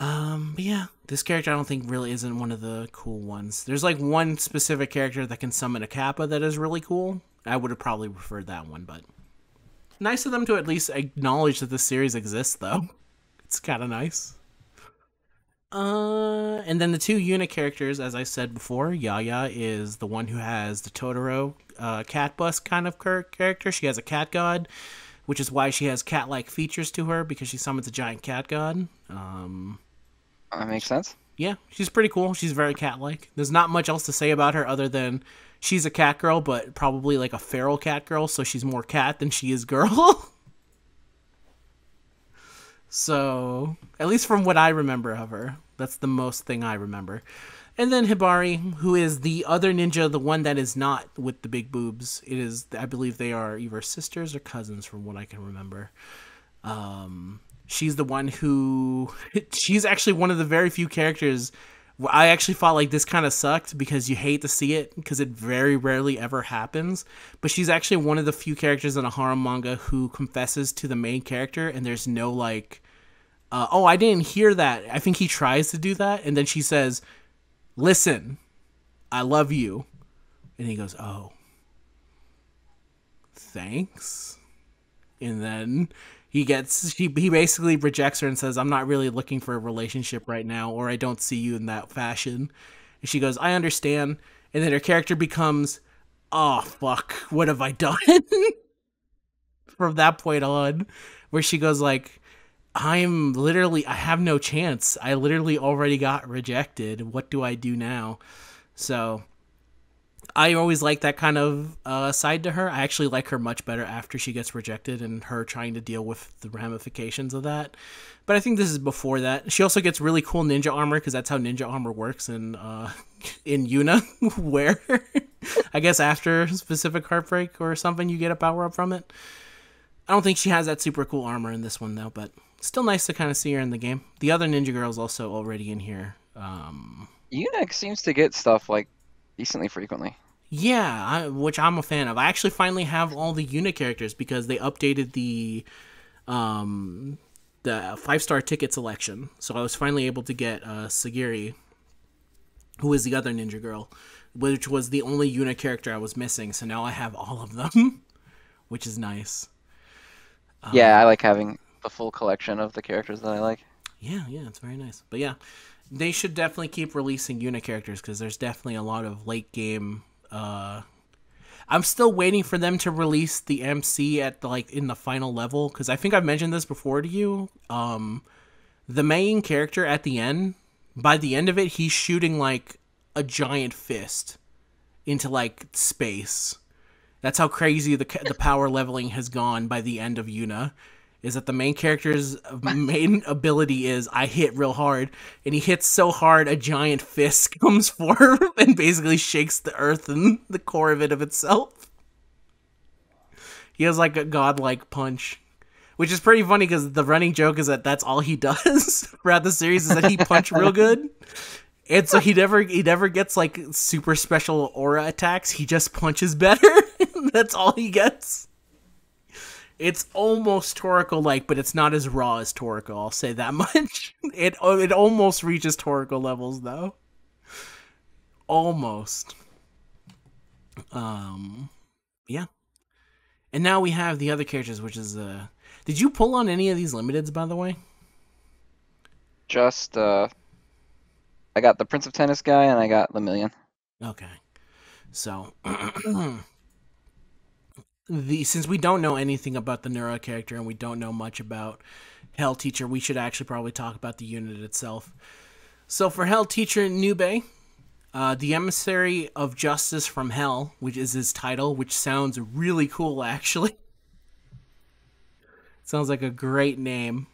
Um, but yeah, this character I don't think really isn't one of the cool ones. There's like one specific character that can summon a kappa that is really cool. I would have probably preferred that one, but nice of them to at least acknowledge that the series exists, though. [laughs] It's kind of nice. Uh, and then the two unit characters, as I said before, Yaya is the one who has the Totoro uh, cat bus kind of character. She has a cat god, which is why she has cat-like features to her because she summons a giant cat god. Um, That makes sense. yeah, she's pretty cool. She's very cat-like. There's not much else to say about her other than she's a cat girl, but probably like a feral cat girl, so she's more cat than she is girl. [laughs] so, at least from what I remember of her, That's the most thing I remember. And then Hibari, who is the other ninja, the one that is not with the big boobs. It is, I believe, they are either sisters or cousins, from what I can remember. Um, she's the one who, [laughs] she's actually one of the very few characters. I actually felt like this kind of sucked because you hate to see it because it very rarely ever happens. But she's actually one of the few characters in a harem manga who confesses to the main character, and there's no like, uh, oh, I didn't hear that. I think he tries to do that, and then she says, listen, I love you. And he goes, oh, thanks. And then he gets, he, he basically rejects her and says, I'm not really looking for a relationship right now, or I don't see you in that fashion. And she goes, I understand. And then her character becomes, oh, fuck, what have I done? [laughs] From that point on, where she goes like, I'm literally I have no chance. I literally already got rejected. What do I do now? So I always like that kind of uh, side to her. I actually like her much better after she gets rejected and her trying to deal with the ramifications of that. But I think this is before that. She also gets really cool ninja armor because that's how ninja armor works in uh, [laughs] in Yuna, [laughs] where [laughs] I guess after specific heartbreak or something, you get a power up from it. I don't think she has that super cool armor in this one though, but still nice to kind of see her in the game. The other ninja girl's also already in here. Um, Eunuch seems to get stuff like decently frequently. Yeah, I, which I'm a fan of. I actually finally have all the unit characters because they updated the um, the five star ticket selection. So I was finally able to get uh, Sagiri, who is the other ninja girl, which was the only unit character I was missing. So now I have all of them, [laughs] which is nice. Yeah, um, I like having full collection of the characters that I like. Yeah, yeah, it's very nice. But yeah, they should definitely keep releasing unit characters because there's definitely a lot of late game. Uh, I'm still waiting for them to release the MC at the, like in the final level because I think I've mentioned this before to you. Um, the main character at the end, by the end of it, he's shooting like a giant fist into like space. That's how crazy the the power leveling has gone by the end of Yuna is that the main character's main [laughs] ability is I hit real hard, and he hits so hard a giant fist [laughs] comes forth and basically shakes the earth and [laughs] the core of it of itself. He has like a godlike punch, which is pretty funny because the running joke is that that's all he does throughout the series is that he punch real good. And so he never he never gets like super special aura attacks. He just punches better. that's all he gets. It's almost Toriko like, but it's not as raw as Toriko. I'll say that [laughs] much. It it almost reaches Toriko levels though. Almost. Um, yeah. And now we have the other characters, which is uh. Did you pull on any of these limiteds, by the way? Just uh, I got the Prince of Tennis guy, and I got Lemillion. Okay, so [clears throat] the since we don't know anything about the Neuro character and we don't know much about Hell Teacher, we should actually probably talk about the unit itself. So for Hell Teacher Nube, uh, the emissary of justice from hell, which is his title, which sounds really cool [laughs] actually. sounds like a great name.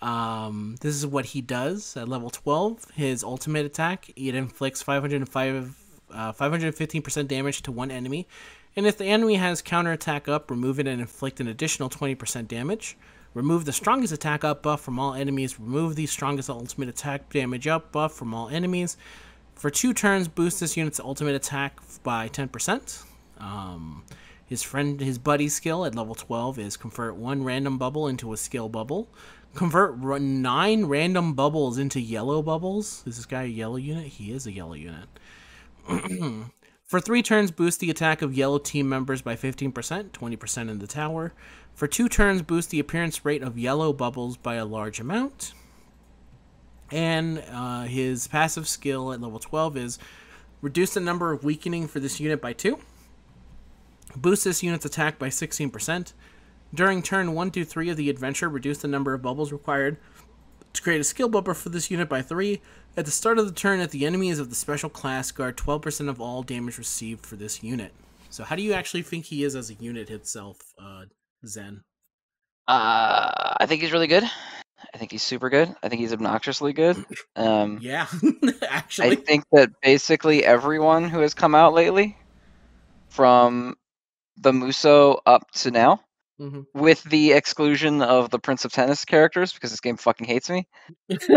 Um, this is what he does at level 12. His ultimate attack, it inflicts 505 uh, 515% damage to one enemy and if the enemy has counterattack up, remove it and inflict an additional 20% damage. Remove the strongest attack up buff from all enemies. Remove the strongest ultimate attack damage up buff from all enemies. For two turns, boost this unit's ultimate attack by 10%. Um, his friend, his buddy skill at level 12 is convert one random bubble into a skill bubble. Convert nine random bubbles into yellow bubbles. Is this guy a yellow unit? He is a yellow unit. [clears throat] For three turns, boost the attack of yellow team members by 15%, 20% in the tower. For two turns, boost the appearance rate of yellow bubbles by a large amount. And uh, his passive skill at level 12 is reduce the number of weakening for this unit by 2. Boost this unit's attack by 16%. During turn 1 to 3 of the adventure, reduce the number of bubbles required to create a skill buffer for this unit by 3. At the start of the turn, if the enemy is of the special class guard 12% of all damage received for this unit. So how do you actually think he is as a unit itself, uh, Zen? Uh, I think he's really good. I think he's super good. I think he's obnoxiously good. [laughs] Um, Yeah, [laughs] actually. I think that basically everyone who has come out lately, from the Muso up to now, Mhm. with the exclusion of the Prince of Tennis characters because this game fucking hates me,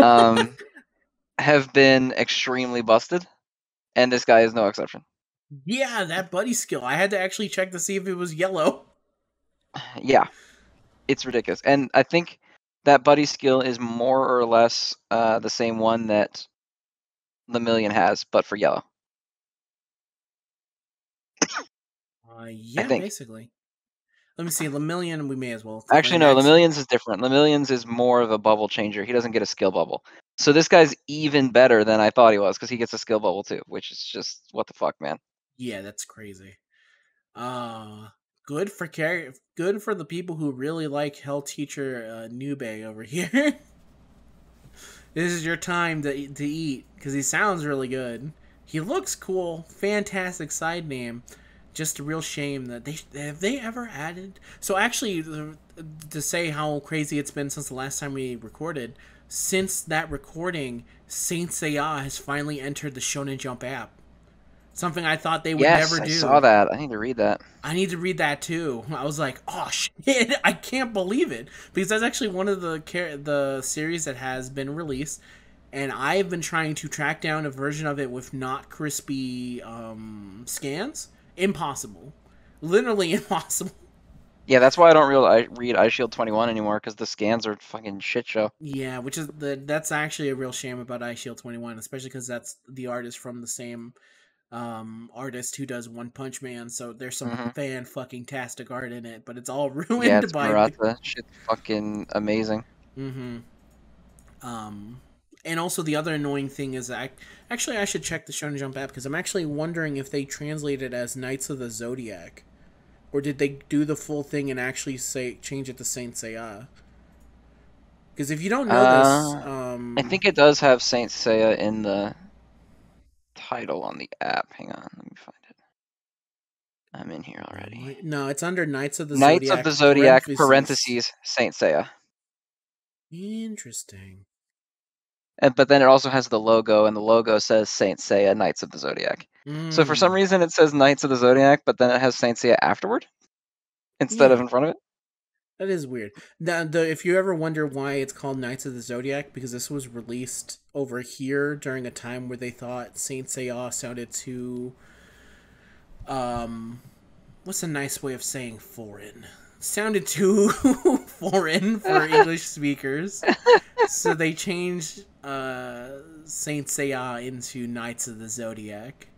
um, [laughs] have been extremely busted, and this guy is no exception. yeah, that buddy skill. I had to actually check to see if it was yellow. [sighs] Yeah, it's ridiculous, and I think that buddy skill is more or less uh, the same one that Lemillion has, but for yellow. Uh, yeah, think. basically. Let me see. Lemillion, we may as well. Actually, no, Next. Lemillion's is different. Lemillion's is more of a bubble changer. He doesn't get a skill bubble. So this guy's even better than I thought he was because he gets a skill bubble too, which is just what the fuck, man. Yeah, that's crazy. Uh good for car- good for the people who really like Hell Teacher uh, Nube over [laughs] here. this is your time to to eat because he sounds really good. He looks cool. Fantastic side name. Just a real shame that they have they ever added. So actually, the- to say how crazy it's been since the last time we recorded, since that recording, Saint Seiya has finally entered the Shonen Jump app. Something I thought they would yes, never do. I saw that. I need to read that. I need to read that too. I was like, oh shit, [laughs] I can't believe it because that's actually one of the the series that has been released, and I've been trying to track down a version of it with not crispy um, scans. Impossible, literally [laughs] impossible. Yeah, that's why I don't real I read Eyeshield 21 anymore because the scans are fucking shit show. Yeah, which is the that's actually a real shame about Eyeshield Twenty One, especially because that's the artist from the same um artist who does One Punch Man. So there's some Mhm. fan fucking tastic art in it, but it's all [laughs] ruined Yeah, it's by the Murata. Shit's fucking amazing. Mm-hmm. Um, and also the other annoying thing is I actually I should check the Shonen Jump app because I'm actually wondering if they translated it as Knights of the Zodiac, or did they do the full thing and actually say change it to Saint Seiya? Because if you don't know Uh, this, um, I think it does have Saint Seiya in the title on the app. Hang on, let me find it. I'm in here already. no, it's under Knights of the Knights Zodiac. of the Zodiac parentheses Saint Seiya. Interesting. And, but then it also has the logo, and the logo says Saint Seiya Knights of the Zodiac. So for some Mm. reason it says Knights of the Zodiac, but then it has Saint Seiya afterward instead of in front of it. That is weird. Now, the if you ever wonder why it's called Knights of the Zodiac, because this was released over here during a time where they thought Saint Seiya sounded too um what's a nice way of saying foreign? Sounded too [laughs] foreign for [laughs] English speakers. So they changed uh Saint Seiya into Knights of the Zodiac.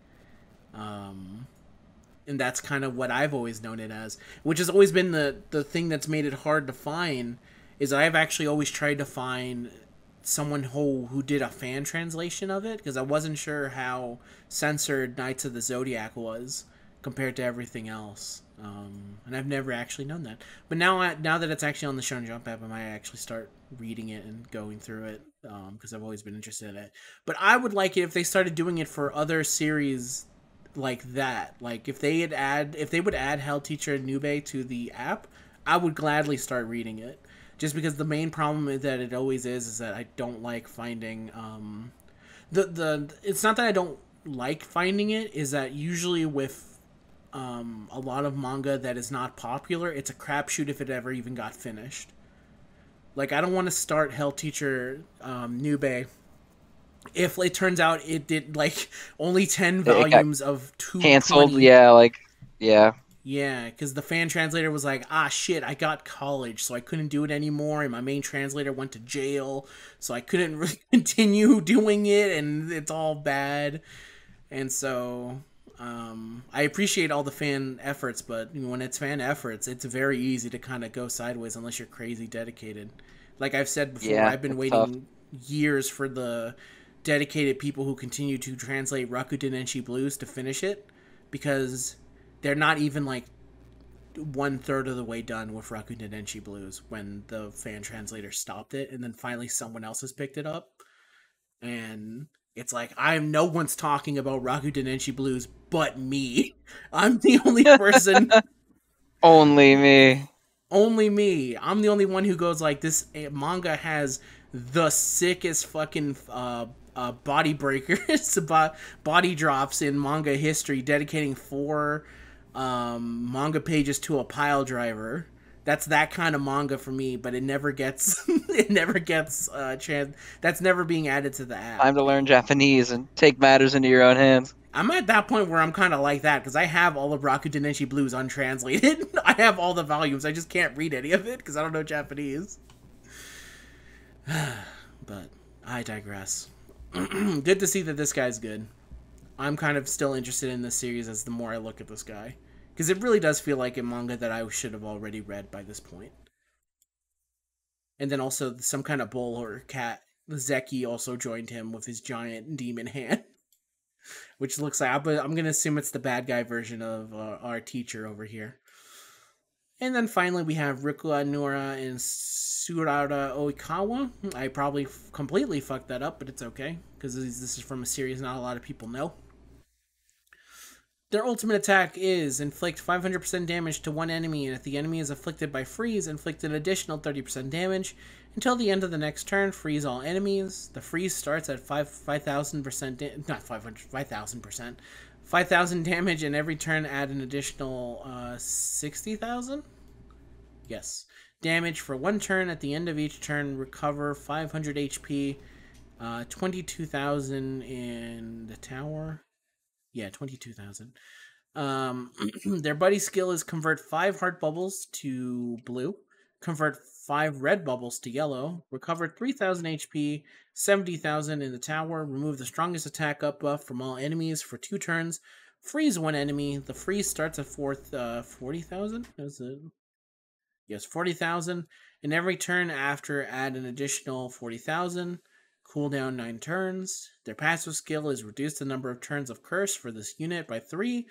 Um and that's kind of what I've always known it as, which has always been the the thing that's made it hard to find. Is I've actually always tried to find someone who who did a fan translation of it because I wasn't sure how censored Knights of the Zodiac was compared to everything else. Um, and I've never actually known that. But now, I, now that it's actually on the Shonen Jump app, I might actually start reading it and going through it because I've always been interested in it. But I would like it if they started doing it for other series like that. Like if they had add if they would add Hell Teacher Nube to the app, I would gladly start reading it. Just because the main problem is that it always is is that I don't like finding um the the it's not that I don't like finding it is that usually with um a lot of manga that is not popular, it's a crapshoot if it ever even got finished. Like I don't want to start Hell Teacher um Nube if it turns out it did like only 10 It volumes of two Cancelled, yeah, like yeah. yeah because the fan translator was like ah shit i got college so i couldn't do it anymore and my main translator went to jail so i couldn't [laughs] really continue doing it and it's all bad and so um, i appreciate all the fan efforts but when it's fan efforts it's very easy to kind of go sideways unless you're crazy dedicated like i've said before Yeah, i've been waiting tough. years for the dedicated people who continue to translate Rokudenashi Blues to finish it because they're not even like one third of the way done with Rokudenashi Blues when the fan translator stopped it and then finally someone else has picked it up and it's like I'm no one's talking about Rokudenashi Blues but me. [laughs] I'm the only [laughs] person Only me. Only me. I'm the only one who goes like this. eh, Manga has the sickest fucking uh, uh, body breakers, [laughs] bo- body drops in manga history, dedicating four um, manga pages to a pile driver. That's that kind of manga for me, but it never gets [laughs] it never gets uh, chance. That's never being added to the app. Time to learn Japanese and take matters into your own hands. I'm at that point where I'm kind of like that because I have all of Rokudenashi Blues untranslated. [laughs] I have all the volumes. I just can't read any of it because I don't know Japanese. [sighs] but I digress. [clears throat] good to see that this guy's good. I'm kind of still interested in this series as the more I look at this guy because it really does feel like a manga that I should have already read by this point. And then also some kind of bull or cat. Zeki also joined him with his giant demon [laughs] hand which looks like but I'm gonna assume it's the bad guy version of uh, our teacher over here. And then finally we have Rikuo Nura and Tsurara Oikawa. I probably completely fucked that up, but it's okay because this is from a series not a lot of people know. Their ultimate attack is inflict 500% damage to one enemy, and if the enemy is afflicted by freeze, inflict an additional 30% damage. Until the end of the next turn, freeze all enemies. The freeze starts at 5 5000% da- not 500 5000%. 5000 damage and every turn add an additional uh 60,000? Yes. Damage for one turn at the end of each turn recover 500 HP. Uh 22,000 in the tower. Yeah, 22,000. Um, [clears throat] their buddy skill is convert five heart bubbles to blue, convert five red bubbles to yellow, recover 3,000 HP, 70,000 in the tower, remove the strongest attack up buff from all enemies for two turns, freeze one enemy. The freeze starts at fourth, uh, 40,000? Is it? Yes, 40,000. And every turn after, add an additional 40,000 cooldown 9 turns. Their passive skill is reduce the number of turns of curse for this unit by 3.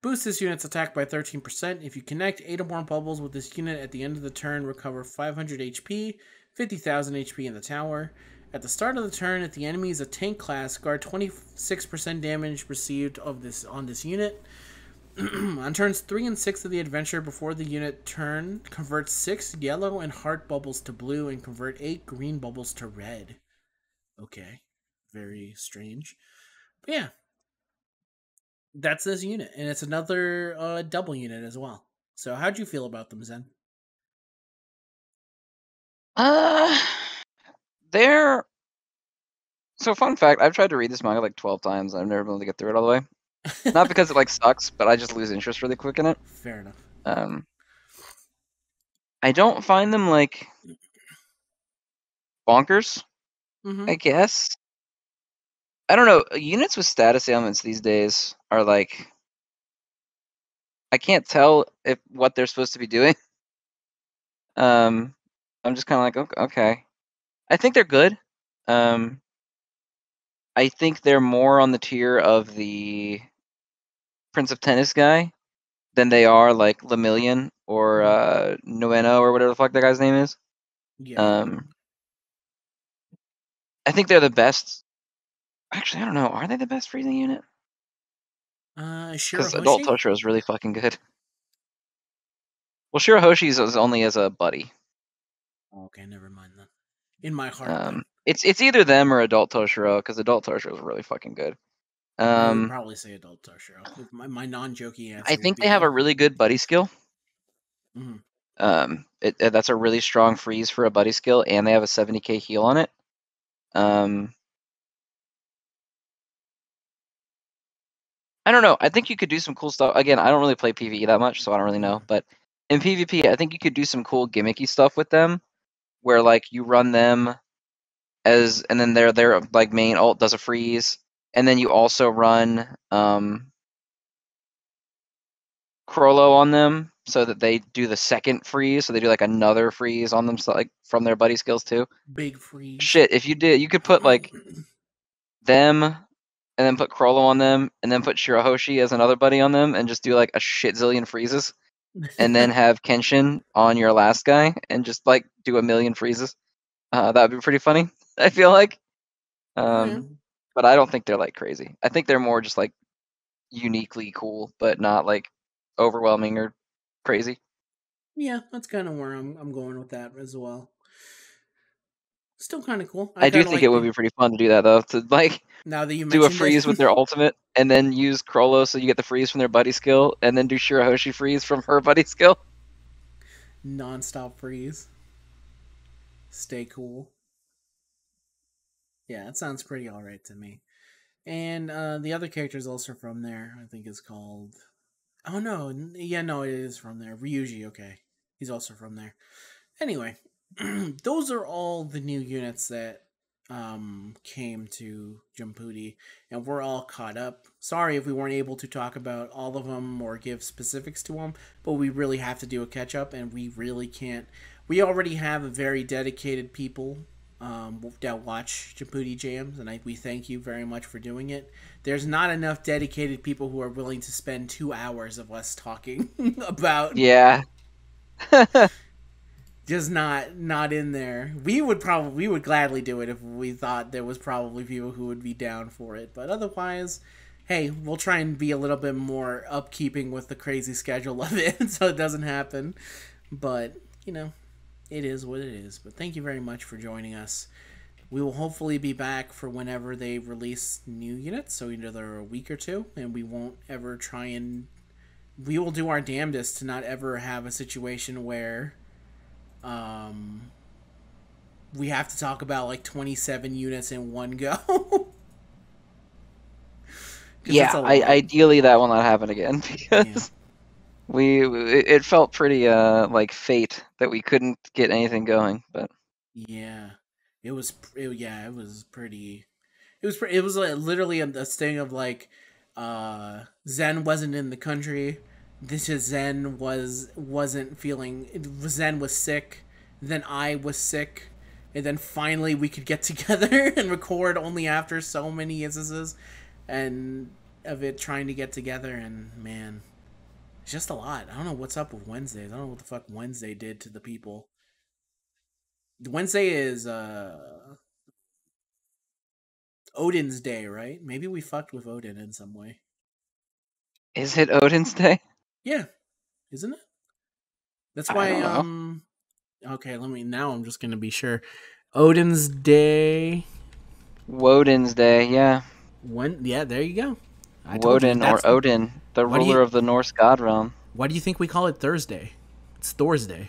Boost this unit's attack by 13%. If you connect 8 or more bubbles with this unit at the end of the turn, recover 500 HP, 50,000 HP in the tower. At the start of the turn, if the enemy is a tank class, guard 26% damage received of this on this unit. [clears throat] on turns 3 and 6 of the adventure before the unit turn, convert 6 yellow and heart bubbles to blue and convert 8 green bubbles to red. Okay. Very strange. But yeah. That's this unit. And it's another uh, double unit as well. So how'd you feel about them, Zen? Uh, they're so fun fact. I've tried to read this manga like twelve times. I've never been able to get through it all the way. Not because it like [laughs] sucks, but I just lose interest really quick in it. Fair enough. Um, I don't find them like bonkers. Mm-hmm. I guess. I don't know. Units with status ailments these days are like I can't tell if what they're supposed to be doing. [laughs] Um, I'm just kind of like "Ok- okay. I think they're good. Um, I think they're more on the tier of the Prince of Tennis guy than they are like Lemillion or uh, Nueno or whatever the fuck that guy's name is. yeah. Um, I think they're the best. Actually, I don't know. Are they the best freezing unit? uh, Because Adult? Toshiro is really fucking good. Well, Shirahoshi's is only as a buddy. Okay, never mind then. In my heart, Um, it's it's either them or Adult Toshiro because Adult Toshiro is really fucking good. I would Um, probably say adult Toshiro. My, my non-jokey answer. I would think be they have a really good buddy skill. Mhm. Um, it, uh, that's a really strong freeze for a buddy skill, and they have a 70k heal on it. Um, I don't know. I think you could do some cool stuff. Again, I don't really play PvE that much, so I don't really know. But in PvP, I think you could do some cool gimmicky stuff with them, where like you run them as, and then their their like main alt does a freeze, and then you also run um Chrollo on them so that they do the second freeze, so they do like another freeze on them, so like from their buddy skills too. big freeze. Shit, if you did, you could put like [clears throat] them, and then put Chrollo on them, and then put Shirahoshi as another buddy on them, and just do like a shit zillion freezes, and then [laughs] have Kenshin on your last guy, and just like do a million freezes. Uh, that would be pretty funny. [laughs] I feel like, um, Yeah. but I don't think they're like crazy. I think they're more just like uniquely cool, but not like overwhelming or crazy. Yeah, that's kind of where I'm I'm going with that as well. Still kind of cool. I, do think like it would be pretty fun to do that though. To like now that you do a freeze with their ultimate and then use Chrollo so you get the freeze from their buddy skill and then do Shirahoshi freeze from her [laughs] buddy skill. non-stop freeze. Stay cool. Yeah, that sounds pretty all right to me. And uh, the other character is also from there. I think is called. Oh no, yeah, no, it is from there. Ryuji, okay, he's also from there. Anyway, [clears throat] those are all the new units that um came to Jumputi, and we're all caught up. Sorry if we weren't able to talk about all of them or give specifics to them, but we really have to do a catch up, and we really can't. We already have a very dedicated people um, that watch Jumputi jams, and I, we thank you very much for doing it. There's not enough dedicated people who are willing to spend two hours of us talking [laughs] about Yeah. [laughs] just not not in there. We would probably we would gladly do it if we thought there was probably people who would be down for it. But otherwise, hey, we'll try and be a little bit more upkeeping with the crazy schedule of it [laughs] so it doesn't happen. But, you know, it is what it is. But thank you very much for joining us. We will hopefully be back for whenever they release new units, so either a week or two, and we won't ever try and we will do our damnedest to not ever have a situation where um we have to talk about like 27 units in one go. [laughs] yeah. I, ideally, that will not happen again [laughs] because Yeah. We it felt pretty uh like fate that we couldn't get anything going. But yeah it was it, yeah it was pretty it was pretty, it was like literally a, a thing of like uh zen wasn't in the country this is zen was wasn't feeling zen was sick then i was sick and then finally we could get [laughs] together and record only after so many instances and of it trying to get together and man it's just a lot. I don't know what's up with wednesdays. I don't know what the fuck wednesday did to the people. Wednesday is uh odin's day right? Maybe we fucked with odin in some way. Is it Odin's Day? yeah. Isn't it? That's why um okay let me now i'm just gonna be sure. Odin's day. Woden's Day, yeah. when yeah there you go I Woden or Odin, the do you- ruler of the Norse god realm. why do you think we call it thursday it's thor's day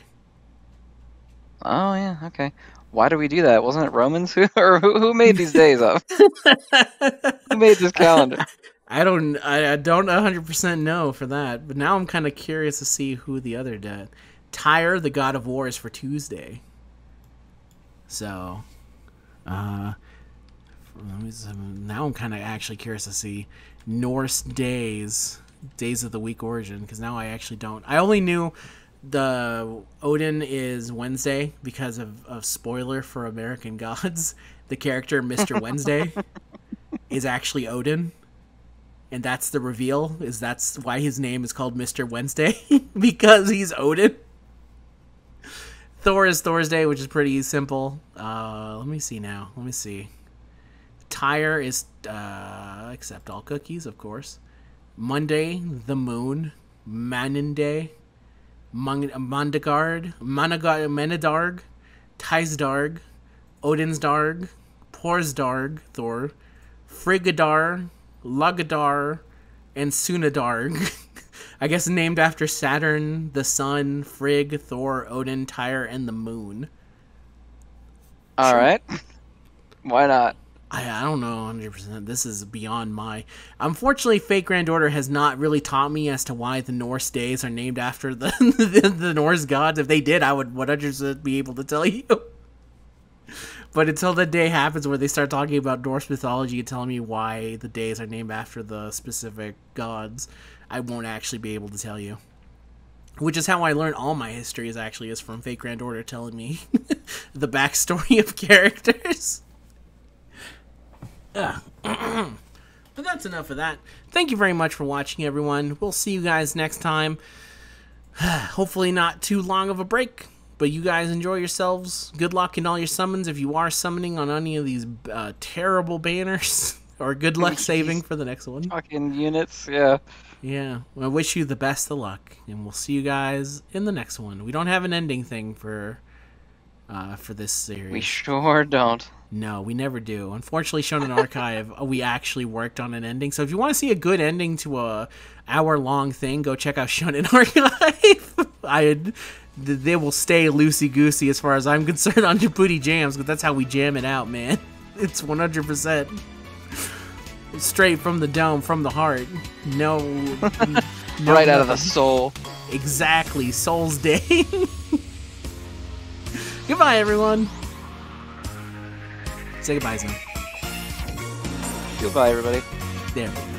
Oh yeah, okay. Why do we do that? Wasn't it Romans [laughs] who or who, who made these days up? [laughs] Who made this calendar? I don't I, I don't 100% know for that, but now I'm kind of curious to see who the other did. Tyr, the god of war, is for Tuesday. So, uh, let me now I'm kind of actually curious to see Norse days, days of the week origin, because now I actually don't. I only knew the Odin is Wednesday because of, of spoiler for American [laughs] Gods. The character Mr. [laughs] Wednesday is actually Odin and that's the reveal is that's why his name is called Mr. Wednesday [laughs] because he's Odin. Thor is Thursday, which is pretty simple. Uh, let me see now. Let me see. Tyr is uh, accept all cookies, of course. Monday, the moon. Maninde, Mandagard, Managard, Menedarg, Teisdarg, Odinsdarg, Porsdarg, Thor, Frigadar, Lagadar, and Sunadarg. [laughs] I guess named after Saturn, the Sun, Frigg, Thor, Odin, Tyr, and the Moon. All right. Why not? I, I don't know 100%. This is beyond my. Unfortunately, Fate Grand Order has not really taught me as to why the Norse days are named after the, [laughs] the, the Norse gods. If they did, I would 100% be able to tell [laughs] you. But until the day happens where they start talking about Norse mythology and telling me why the days are named after the specific gods, I won't actually be able to tell you. Which is how I learn all my history is actually is from Fate Grand Order telling me [laughs] the backstory of characters. Ugh. [clears throat] but that's enough of that. Thank you very much for watching, everyone. We'll see you guys next time. [sighs] Hopefully, not too long of a break. But you guys enjoy yourselves. Good luck in all your summons if you are summoning on any of these uh, terrible banners. [laughs] or good luck [laughs] saving for the next one. Fucking units, yeah. Yeah. Well, I wish you the best of luck, and we'll see you guys in the next one. We don't have an ending thing for uh, for this series. We sure don't. No, we never do. Unfortunately, Shonen Archive, [laughs] we actually worked on an ending. So if you want to see a good ending to a hour long thing, go check out [laughs] Shonen Archive. [laughs] I they will stay loosey goosey as far as I'm concerned on Jumputi jams, because that's how we jam it out, man. It's 100 percent straight from the dome, from the heart. No, no right out of the soul. Exactly, Soul's Day. Goodbye, everyone. Say goodbye, Zone. Goodbye, everybody. There.